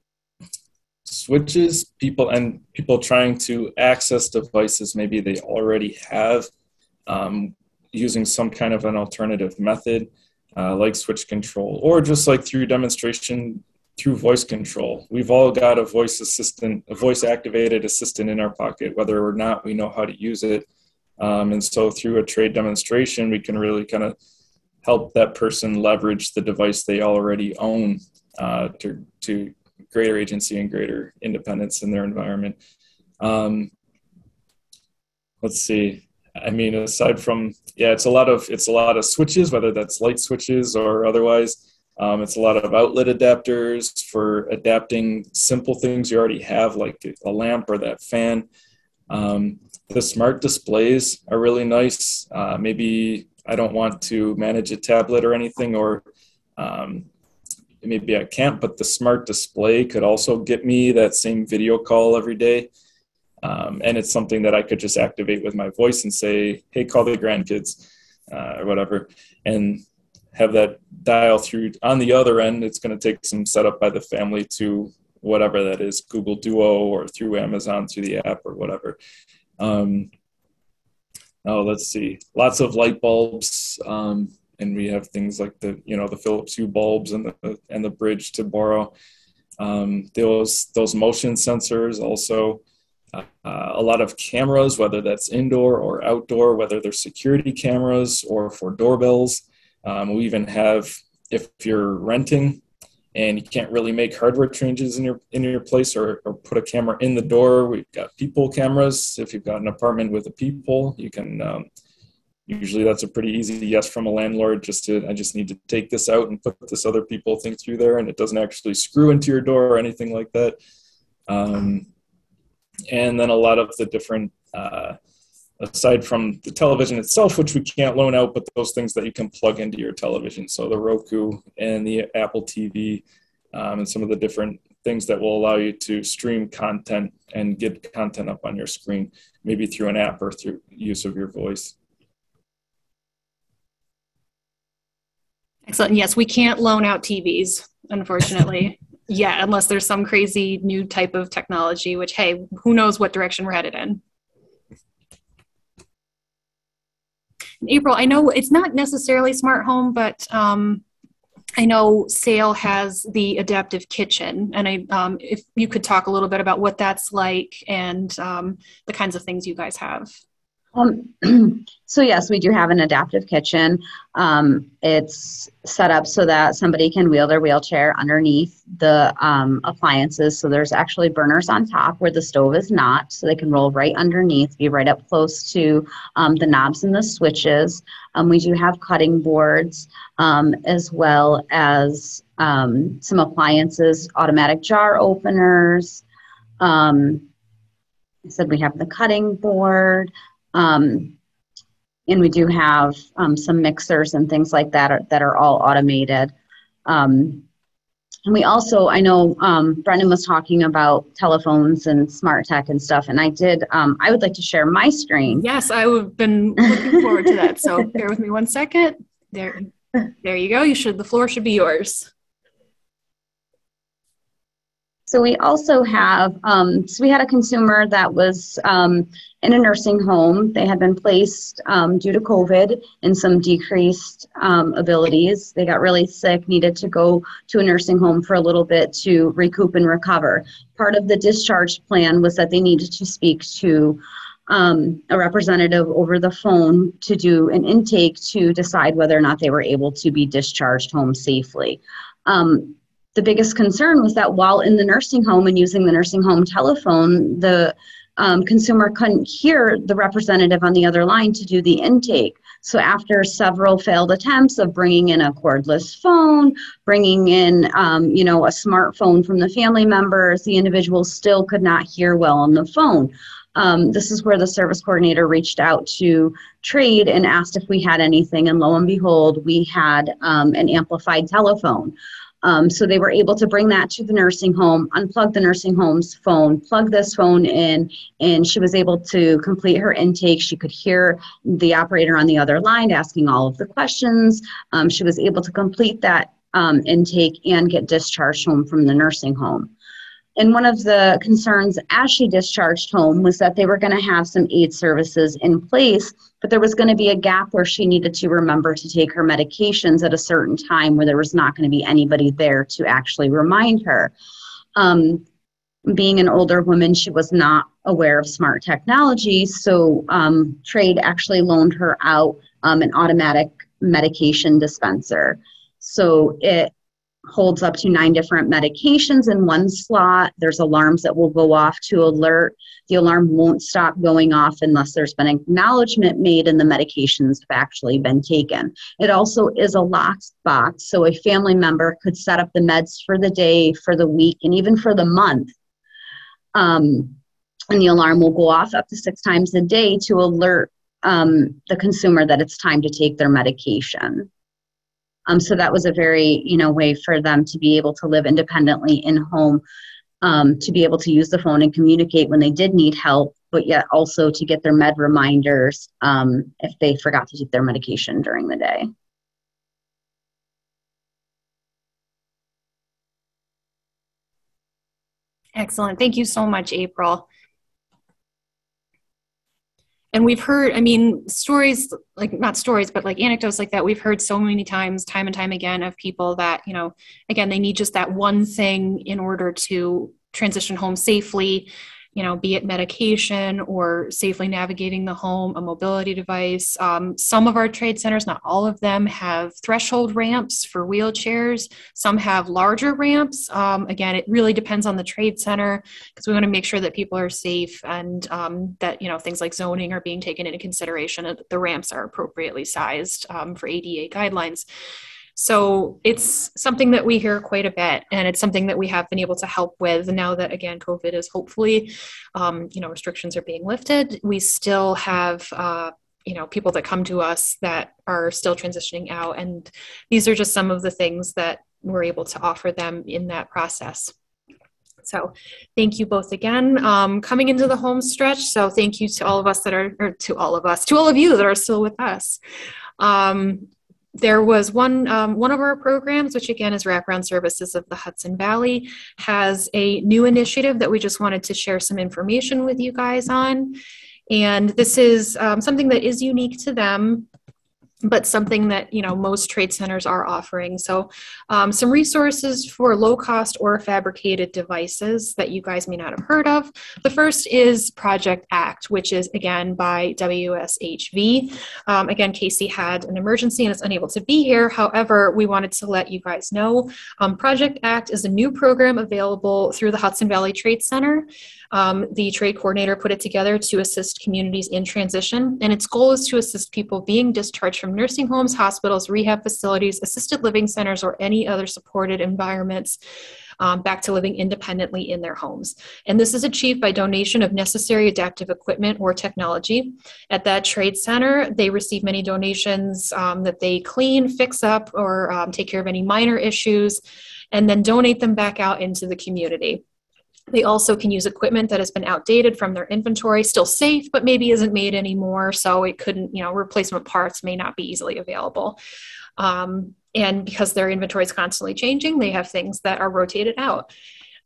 switches, people and people trying to access devices maybe they already have um, using some kind of an alternative method, uh, like switch control, or just like through demonstration through voice control. We've all got a voice assistant, a voice activated assistant in our pocket, whether or not we know how to use it. Um, and so through a TRAID demonstration, we can really kind of help that person leverage the device they already own uh, to, to greater agency and greater independence in their environment. Um, let's see. I mean, aside from yeah, it's a lot of it's a lot of switches, whether that's light switches or otherwise. Um, it's a lot of outlet adapters for adapting simple things you already have, like a lamp or that fan. Um, the smart displays are really nice. Uh, maybe I don't want to manage a tablet or anything, or um, maybe I can't, but the smart display could also get me that same video call every day. Um, and it's something that I could just activate with my voice and say, hey, call the grandkids uh, or whatever, and have that dial through. On the other end, it's going to take some setup by the family to whatever that is Google Duo or through Amazon through the app or whatever. Um, oh, let's see, lots of light bulbs. Um, and we have things like the you know the Philips Hue bulbs and the and the bridge to borrow. Um, those those motion sensors also. Uh, a lot of cameras, whether that's indoor or outdoor, whether they're security cameras or for doorbells. Um, we even have, if you're renting and you can't really make hardware changes in your in your place or, or put a camera in the door, we've got peephole cameras. If you've got an apartment with a peephole, you can um, usually that's a pretty easy yes from a landlord. Just to i just need to take this out and put this other peephole thing through there and it doesn't actually screw into your door or anything like that. Um, and then a lot of the different uh, aside from the television itself which we can't loan out but those things that you can plug into your television so the roku and the apple tv um, and some of the different things that will allow you to stream content and get content up on your screen maybe through an app or through use of your voice Excellent. Yes, we can't loan out TVs, unfortunately. yeah, unless there's some crazy new type of technology, which, hey, who knows what direction we're headed in. April, I know it's not necessarily smart home, but um, I know Sale has the adaptive kitchen, and I, um, if you could talk a little bit about what that's like and um, the kinds of things you guys have. Um, so yes, we do have an adaptive kitchen. Um, it's set up so that somebody can wheel their wheelchair underneath the um, appliances. So there's actually burners on top where the stove is not, so they can roll right underneath, be right up close to um, the knobs and the switches. Um, we do have cutting boards um, as well as some appliances, automatic jar openers. I said we have the cutting board. Um, and we do have um, some mixers and things like that are, that are all automated. Um, and we also, I know um, Brendan was talking about telephones and smart tech and stuff, and I did, um, I would like to share my screen. Yes, I've been looking forward to that. So bear with me one second. There, there you go. You should, the floor should be yours. So we also have, um, so we had a consumer that was um, in a nursing home. They had been placed um, due to COVID and some decreased um, abilities. They got really sick, needed to go to a nursing home for a little bit to recoup and recover. Part of the discharge plan was that they needed to speak to um, a representative over the phone to do an intake to decide whether or not they were able to be discharged home safely. Um, the biggest concern was that while in the nursing home and using the nursing home telephone, the um, consumer couldn't hear the representative on the other line to do the intake. So after several failed attempts of bringing in a cordless phone, bringing in, um, you know, a smartphone from the family members, the individual still could not hear well on the phone. Um, this is where the service coordinator reached out to TRAID and asked if we had anything, and lo and behold, we had um, an amplified telephone. Um, so they were able to bring that to the nursing home, unplug the nursing home's phone, plug this phone in, and she was able to complete her intake. She could hear the operator on the other line asking all of the questions. Um, she was able to complete that um, intake and get discharged home from the nursing home. And one of the concerns as she discharged home was that they were going to have some aid services in place, but there was going to be a gap where she needed to remember to take her medications at a certain time where there was not going to be anybody there to actually remind her. Um, being an older woman, she was not aware of smart technology, so um, TRAID actually loaned her out um, an automatic medication dispenser. So it holds up to nine different medications in one slot. There's alarms that will go off to alert. The alarm won't stop going off unless there's been acknowledgement made and the medications have actually been taken. It also is a locked box, so a family member could set up the meds for the day, for the week, and even for the month. Um, and the alarm will go off up to six times a day to alert um, the consumer that it's time to take their medication. Um, so that was a very, you know, way for them to be able to live independently in home, um, to be able to use the phone and communicate when they did need help, but yet also to get their med reminders um, if they forgot to take their medication during the day. Excellent. Thank you so much, April and we've heard i mean stories like not stories but like anecdotes like that we've heard so many times time and time again of people that you know again they need just that one thing in order to transition home safely you know, be it medication or safely navigating the home, a mobility device. Um, some of our TRAID centers, not all of them, have threshold ramps for wheelchairs. Some have larger ramps. Um, again, it really depends on the TRAID center because we want to make sure that people are safe and um, that, you know, things like zoning are being taken into consideration and the ramps are appropriately sized um, for ADA guidelines. So it's something that we hear quite a bit, and it's something that we have been able to help with now that again COVID is hopefully, um, you know, restrictions are being lifted. We still have. Uh, you know people that come to us that are still transitioning out and these are just some of the things that we're able to offer them in that process so thank you both again. Um, coming into the home stretch. So thank you to all of us that are, or to all of us, to all of you that are still with us. Um, there was one um, one of our programs, which again is wraparound services of the Hudson Valley, has a new initiative that we just wanted to share some information with you guys on. And this is um, something that is unique to them but something that you know most TRAID centers are offering. So um, some resources for low cost or fabricated devices that you guys may not have heard of. The first is project act which is again by wshv um, again casey had an emergency and is unable to be here. However we wanted to let you guys know um, project act is a new program available through the hudson valley TRAID center um, the TRAID coordinator put it together to assist communities in transition, and its goal is to assist people being discharged from nursing homes, hospitals, rehab facilities, assisted living centers, or any other supported environments. Um, back to living independently in their homes. And this is achieved by donation of necessary adaptive equipment or technology. At that TRAID center, they receive many donations um, that they clean, fix up, or um, take care of any minor issues, and then donate them back out into the community. They also can use equipment that has been outdated from their inventory, still safe, but maybe isn't made anymore. So it couldn't, you know, replacement parts may not be easily available. Um, and because their inventory is constantly changing, they have things that are rotated out.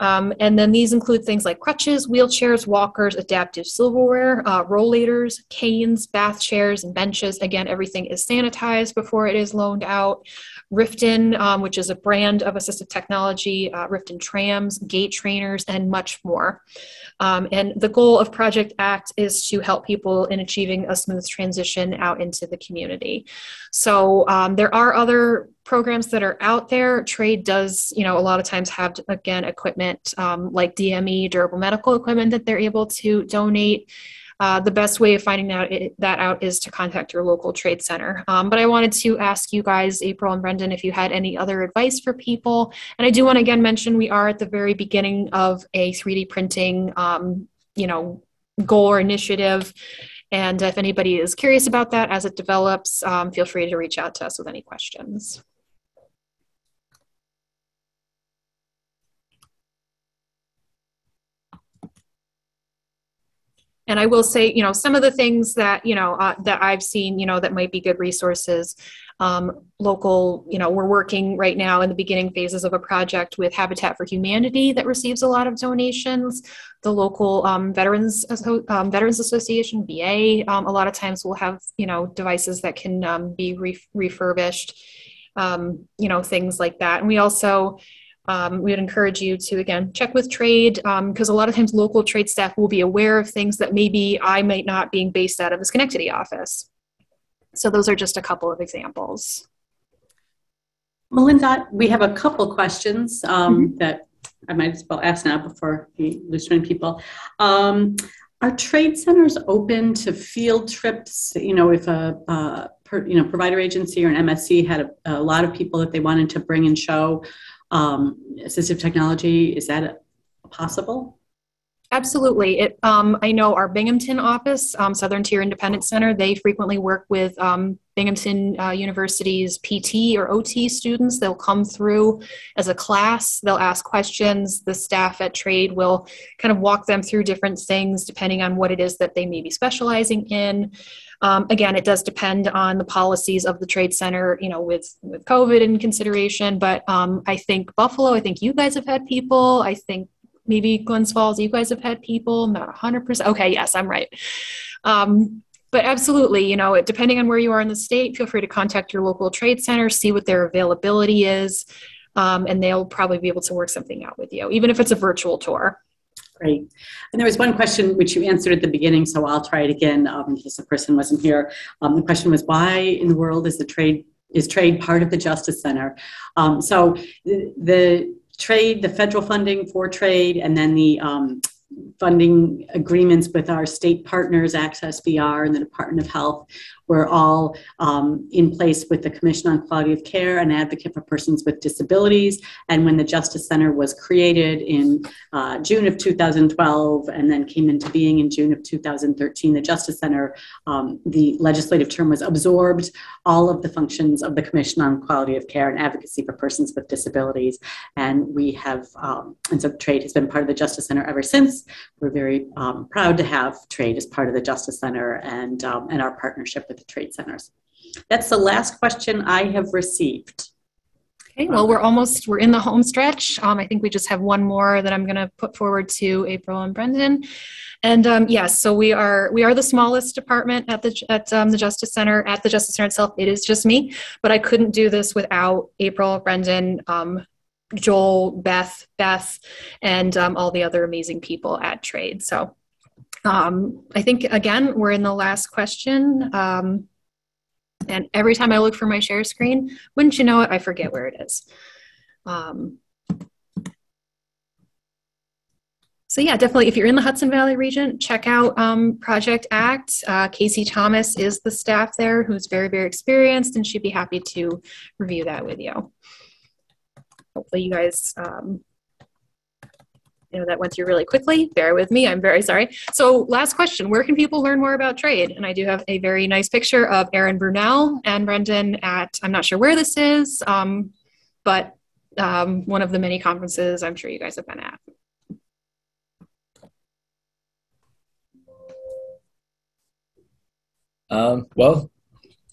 Um, and then these include things like crutches, wheelchairs, walkers, adaptive silverware, uh, rollators, canes, bath chairs, and benches. Again, everything is sanitized before it is loaned out. Rifton, um, which is a brand of assistive technology, uh, Rifton trams, gait trainers, and much more. Um, and the goal of Project ACT is to help people in achieving a smooth transition out into the community. So um, there are other programs that are out there. TRAID does, you know, a lot of times have, again, equipment um, like DME, durable medical equipment that they're able to donate. Uh, the best way of finding out it, that out is to contact your local TRAID center. Um, but I wanted to ask you guys, April and Brendan, if you had any other advice for people. And I do want to again mention we are at the very beginning of a 3D printing, um, you know, goal or initiative. And if anybody is curious about that as it develops, um, feel free to reach out to us with any questions. And i will say you know some of the things that you know uh, that i've seen you know that might be good resources um, local you know we're working right now in the beginning phases of a project with habitat for humanity that receives a lot of donations. The local um, veterans um, veterans association va um, a lot of times will have you know devices that can um, be re- refurbished um, you know things like that. And we also um, we would encourage you to again check with TRAID because um, a lot of times local TRAID staff will be aware of things that maybe I might not being based out of the Schenectady office. So those are just a couple of examples. Melinda, we have a couple questions um, that I might as well ask now before we lose too many people. Um, are TRAID centers open to field trips? You know, if a, a per, you know provider agency or an MSC had a, a, lot of people that they wanted to bring and show um, assistive technology, is that possible? Absolutely. It, um, I know our Binghamton office, um, Southern Tier Independence Center, they frequently work with um, Binghamton uh, University's PT or OT students. They'll come through as a class, they'll ask questions. The staff at TRAID will kind of walk them through different things depending on what it is that they may be specializing in. Um, again, it does depend on the policies of the TRAID center, you know, with with COVID in consideration. But um, I think Buffalo, I think you guys have had people. I think maybe Glens Falls, you guys have had people, not 100%. Okay, yes, I'm right. Um, but absolutely, you know, depending on where you are in the state, feel free to contact your local TRAID center, see what their availability is, um, and they'll probably be able to work something out with you, even if it's a virtual tour. Great. And there was one question which you answered at the beginning, so I'll try it again um, in case the person wasn't here. Um, the question was, why in the world is the TRAID is TRAID part of the Justice Center? Um, so the, TRAID, the federal funding for TRAID, and then the um, funding agreements with our state partners, Access VR and the Department of Health, were all um, in place with the Commission on Quality of Care and Advocacy for Persons with Disabilities. And when the Justice Center was created in uh, June of 2012 and then came into being in June of 2013, the Justice Center, um, the legislative term was absorbed all of the functions of the Commission on Quality of Care and Advocacy for Persons with Disabilities. And we have, um, and so TRAID has been part of the Justice Center ever since. We're very um, proud to have TRAID as part of the Justice Center and, um, and our partnership with the TRAID centers. That's the last question I have received. Okay, well, we're almost we're in the home stretch. Um, I think we just have one more that I'm going to put forward to April and Brendan. And um, yes, so we are we are the smallest department at the at um, the Justice Center. At the Justice Center itself, it is just me, but I couldn't do this without April, Brendan, um, Joel, Beth, Beth, and um, all the other amazing people at TRAID. So um, I think, again, we're in the last question. Um, and every time I look for my share screen, wouldn't you know it, I forget where it is. Um, so yeah, definitely, if you're in the Hudson Valley region, check out um, Project ACT. Uh, Casey Thomas is the staff there who's very, very experienced, and she'd be happy to review that with you. Hopefully you guys um, know that went through really quickly bear with me i'm very sorry so last question where can people learn more about TRAID and i do have a very nice picture of aaron brunel and brendan at i'm not sure where this is um, but um, one of the many conferences i'm sure you guys have been at um, well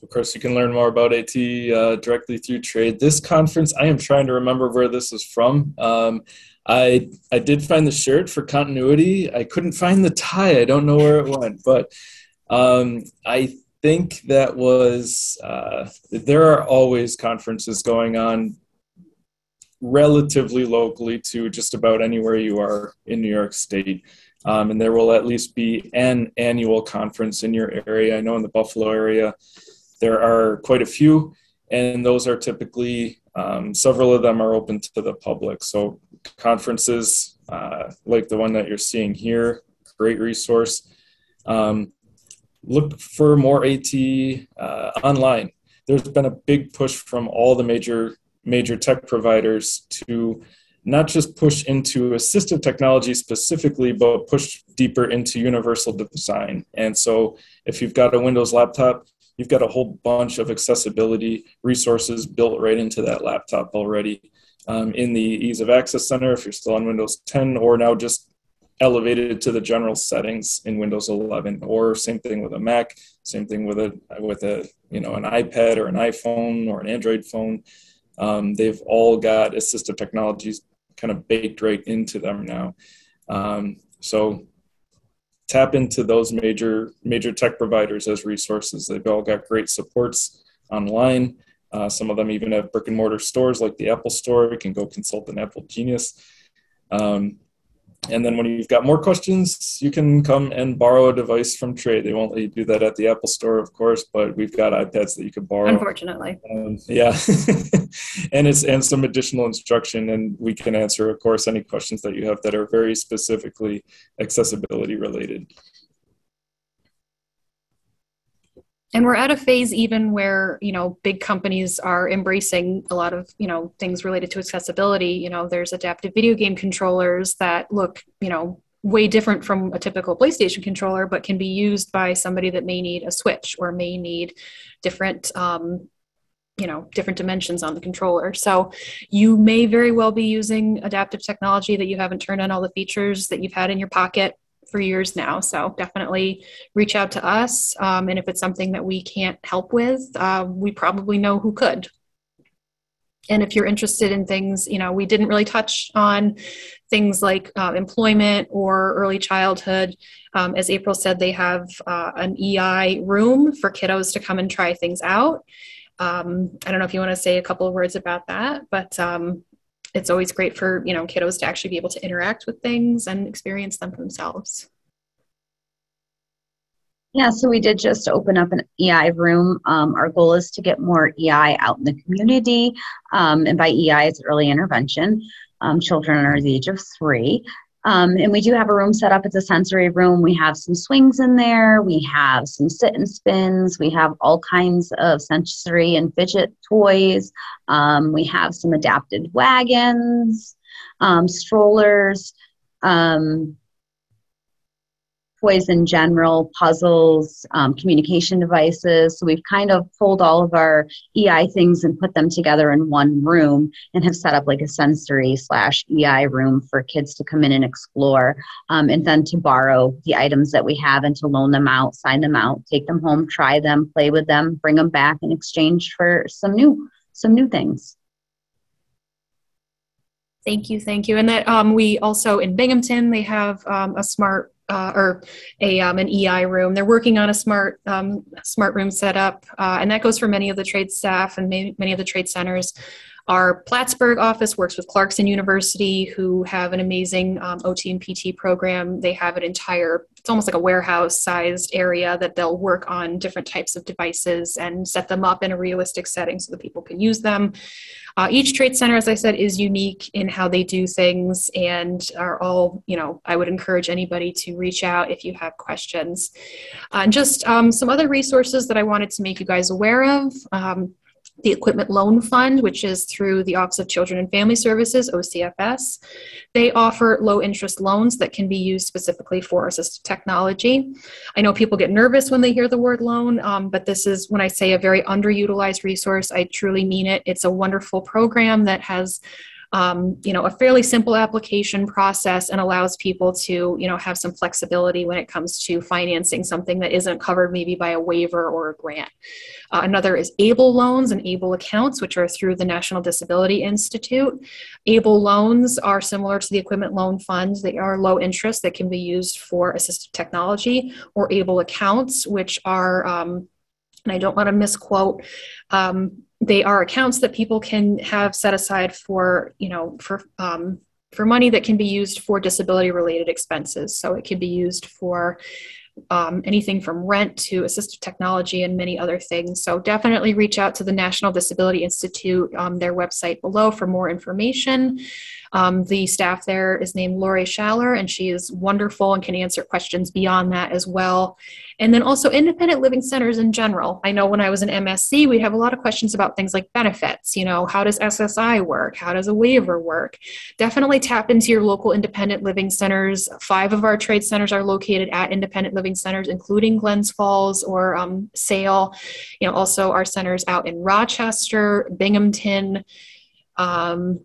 of course, you can learn more about AT uh, directly through TRAID. This conference, I am trying to remember where this is from. Um, I I did find the shirt for continuity. I couldn't find the tie. I don't know where it went, but um, I think that was. Uh, there are always conferences going on relatively locally to just about anywhere you are in New York State. Um, and there will at least be an annual conference in your area. I know in the Buffalo area, there are quite a few, and those are typically um, several of them are open to the public. So conferences uh, like the one that you're seeing here, great resource. Um, look for more AT uh, online. There's been a big push from all the major major tech providers to not just push into assistive technology specifically, but push deeper into universal design. And so, if you've got a Windows laptop, you've got a whole bunch of accessibility resources built right into that laptop already um, in the ease of access center if you're still on Windows 10 or now just elevated to the general settings in Windows 11 or same thing with a Mac, same thing with a with a you know an iPad or an iPhone or an Android phone. Um, they've all got assistive technologies kind of baked right into them now. Um, so tap into those major major tech providers as resources. They've all got great supports online. Uh, some of them even have brick and mortar stores like the Apple Store. You can go consult an Apple Genius. Um, and then when you've got more questions, you can come and borrow a device from TRAID. They won't let you do that at the Apple Store, of course, but we've got iPads that you can borrow. Unfortunately. Um, yeah, and it's and some additional instruction, and we can answer, of course, any questions that you have that are very specifically accessibility related. And we're at a phase even where you know big companies are embracing a lot of you know things related to accessibility. You know there's adaptive video game controllers that look you know way different from a typical playstation controller but can be used by somebody that may need a switch or may need different um, you know different dimensions on the controller. So you may very well be using adaptive technology that you haven't turned on all the features that you've had in your pocket for years now. So definitely reach out to us. Um, and if it's something that we can't help with, uh, we probably know who could. And if you're interested in things, you know, we didn't really touch on things like uh, employment or early childhood. Um, as April said, they have uh, an EI room for kiddos to come and try things out. Um, I don't know if you want to say a couple of words about that, but um, it's always great for you know kiddos to actually be able to interact with things and experience them themselves yeah, so we did just open up an EI room. Um, our goal is to get more EI out in the community. Um, and by EI, it's early intervention. Um, children under the age of three. Um, and we do have a room set up. It's a sensory room. We have some swings in there. We have some sit and spins. We have all kinds of sensory and fidget toys. Um, we have some adapted wagons, um, strollers. Um, toys in general, puzzles, um, communication devices. So we've kind of pulled all of our EI things and put them together in one room and have set up like a sensory slash EI room for kids to come in and explore um, and then to borrow the items that we have and to loan them out, sign them out, take them home, try them, play with them, bring them back in exchange for some new some new things. Thank you, thank you. And that um, we also in Binghamton they have um, a smart uh, or a um, an EI room. They're working on a smart um, smart room setup, uh, and that goes for many of the TRAID staff and many, many of the TRAID centers. Our Plattsburgh office works with Clarkson University, who have an amazing um, OT and PT program. They have an entire, it's almost like a warehouse sized area that they'll work on different types of devices and set them up in a realistic setting so that people can use them. Uh, each TRAID center, as I said, is unique in how they do things and are all, you know, I would encourage anybody to reach out if you have questions. Uh, and just um, some other resources that I wanted to make you guys aware of. Um, the Equipment Loan Fund, which is through the Office of Children and Family Services, OCFS. They offer low interest loans that can be used specifically for assistive technology. I know people get nervous when they hear the word loan, um, but this is when I say a very underutilized resource, I truly mean it. It's a wonderful program that has um, you know, a fairly simple application process and allows people to, you know, have some flexibility when it comes to financing something that isn't covered maybe by a waiver or a grant. Uh, another is ABLE loans and ABLE accounts, which are through the National Disability Institute. ABLE loans are similar to the equipment loan funds. They are low interest that can be used for assistive technology or ABLE accounts, which are um, and I don't want to misquote, um, they are accounts that people can have set aside for you know for um, for money that can be used for disability related expenses so it can be used for um, anything from rent to assistive technology and many other things. So definitely reach out to the National Disability Institute, um, their website below for more information. Um, the staff there is named Lori Schaller, and she is wonderful and can answer questions beyond that as well. And then also independent living centers in general. I know when I was in MSC, we have a lot of questions about things like benefits. You know, how does SSI work? How does a waiver work? Definitely tap into your local independent living centers. Five of our TRAID centers are located at independent living centers, including Glens Falls or um, Sale. You know, also our centers out in Rochester, Binghamton. Um,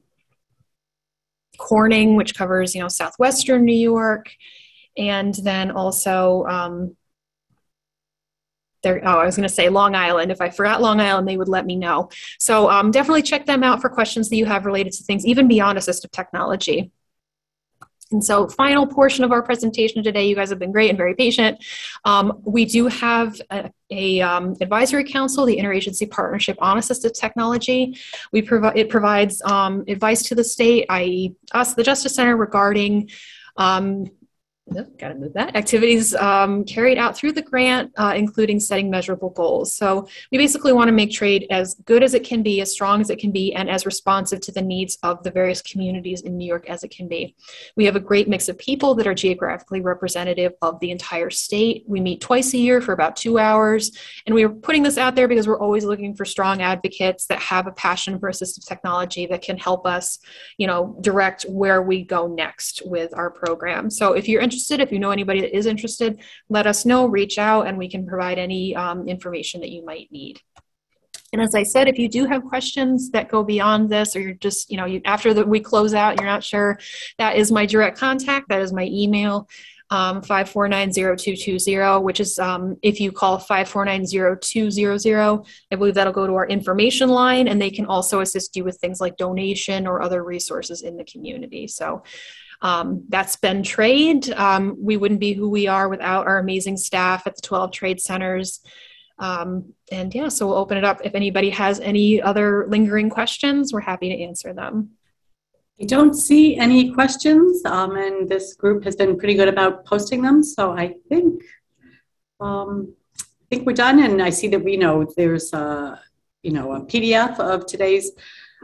Corning, which covers you know southwestern New York, and then also um, there. Oh, I was going to say Long Island. If I forgot Long Island, they would let me know. So um, definitely check them out for questions that you have related to things even beyond assistive technology. And so, final portion of our presentation today, you guys have been great and very patient. Um, we do have a, a um, advisory council, the Interagency Partnership on Assistive Technology. We provide it provides um, advice to the state, i.e., us, the Justice Center, regarding Um, got to move that. Activities um, carried out through the grant uh, including setting measurable goals. So we basically want to make TRAID as good as it can be as strong as it can be and as responsive to the needs of the various communities in new york as it can be. We have a great mix of people that are geographically representative of the entire state. We meet twice a year for about two hours. And we are putting this out there because we're always looking for strong advocates that have a passion for assistive technology that can help us you know direct where we go next with our program. So if you're interested interested, if you know anybody that is interested, let us know, reach out, and we can provide any um, information that you might need. And as I said, if you do have questions that go beyond this, or you're just, you know, you, after the, we close out, you're not sure, that is my direct contact. That is my email, um, 5490220, which is um, if you call 5490200, I believe that'll go to our information line, and they can also assist you with things like donation or other resources in the community. So um, that's been TRAID. Um, we wouldn't be who we are without our amazing staff at the 12 TRAID centers. Um, and yeah, so we'll open it up. If anybody has any other lingering questions, we're happy to answer them. I don't see any questions, um, and this group has been pretty good about posting them. So I think um, I think we're done. And I see that we know there's a you know a PDF of today's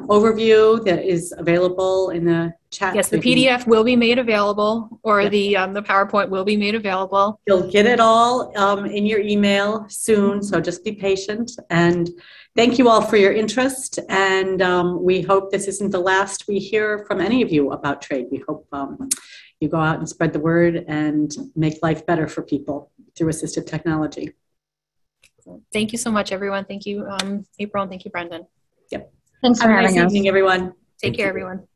overview that is available in the chat. Yes, the PDF will be made available, or yeah. the um, the PowerPoint will be made available. You'll get it all um, in your email soon, so just be patient. And thank you all for your interest. And um, we hope this isn't the last we hear from any of you about TRAID. We hope um, you go out and spread the word and make life better for people through assistive technology. Thank you so much, everyone. Thank you, um, April, and thank you, Brendan. Yep. Thanks for Have a having nice us. evening, everyone. Take care, everyone.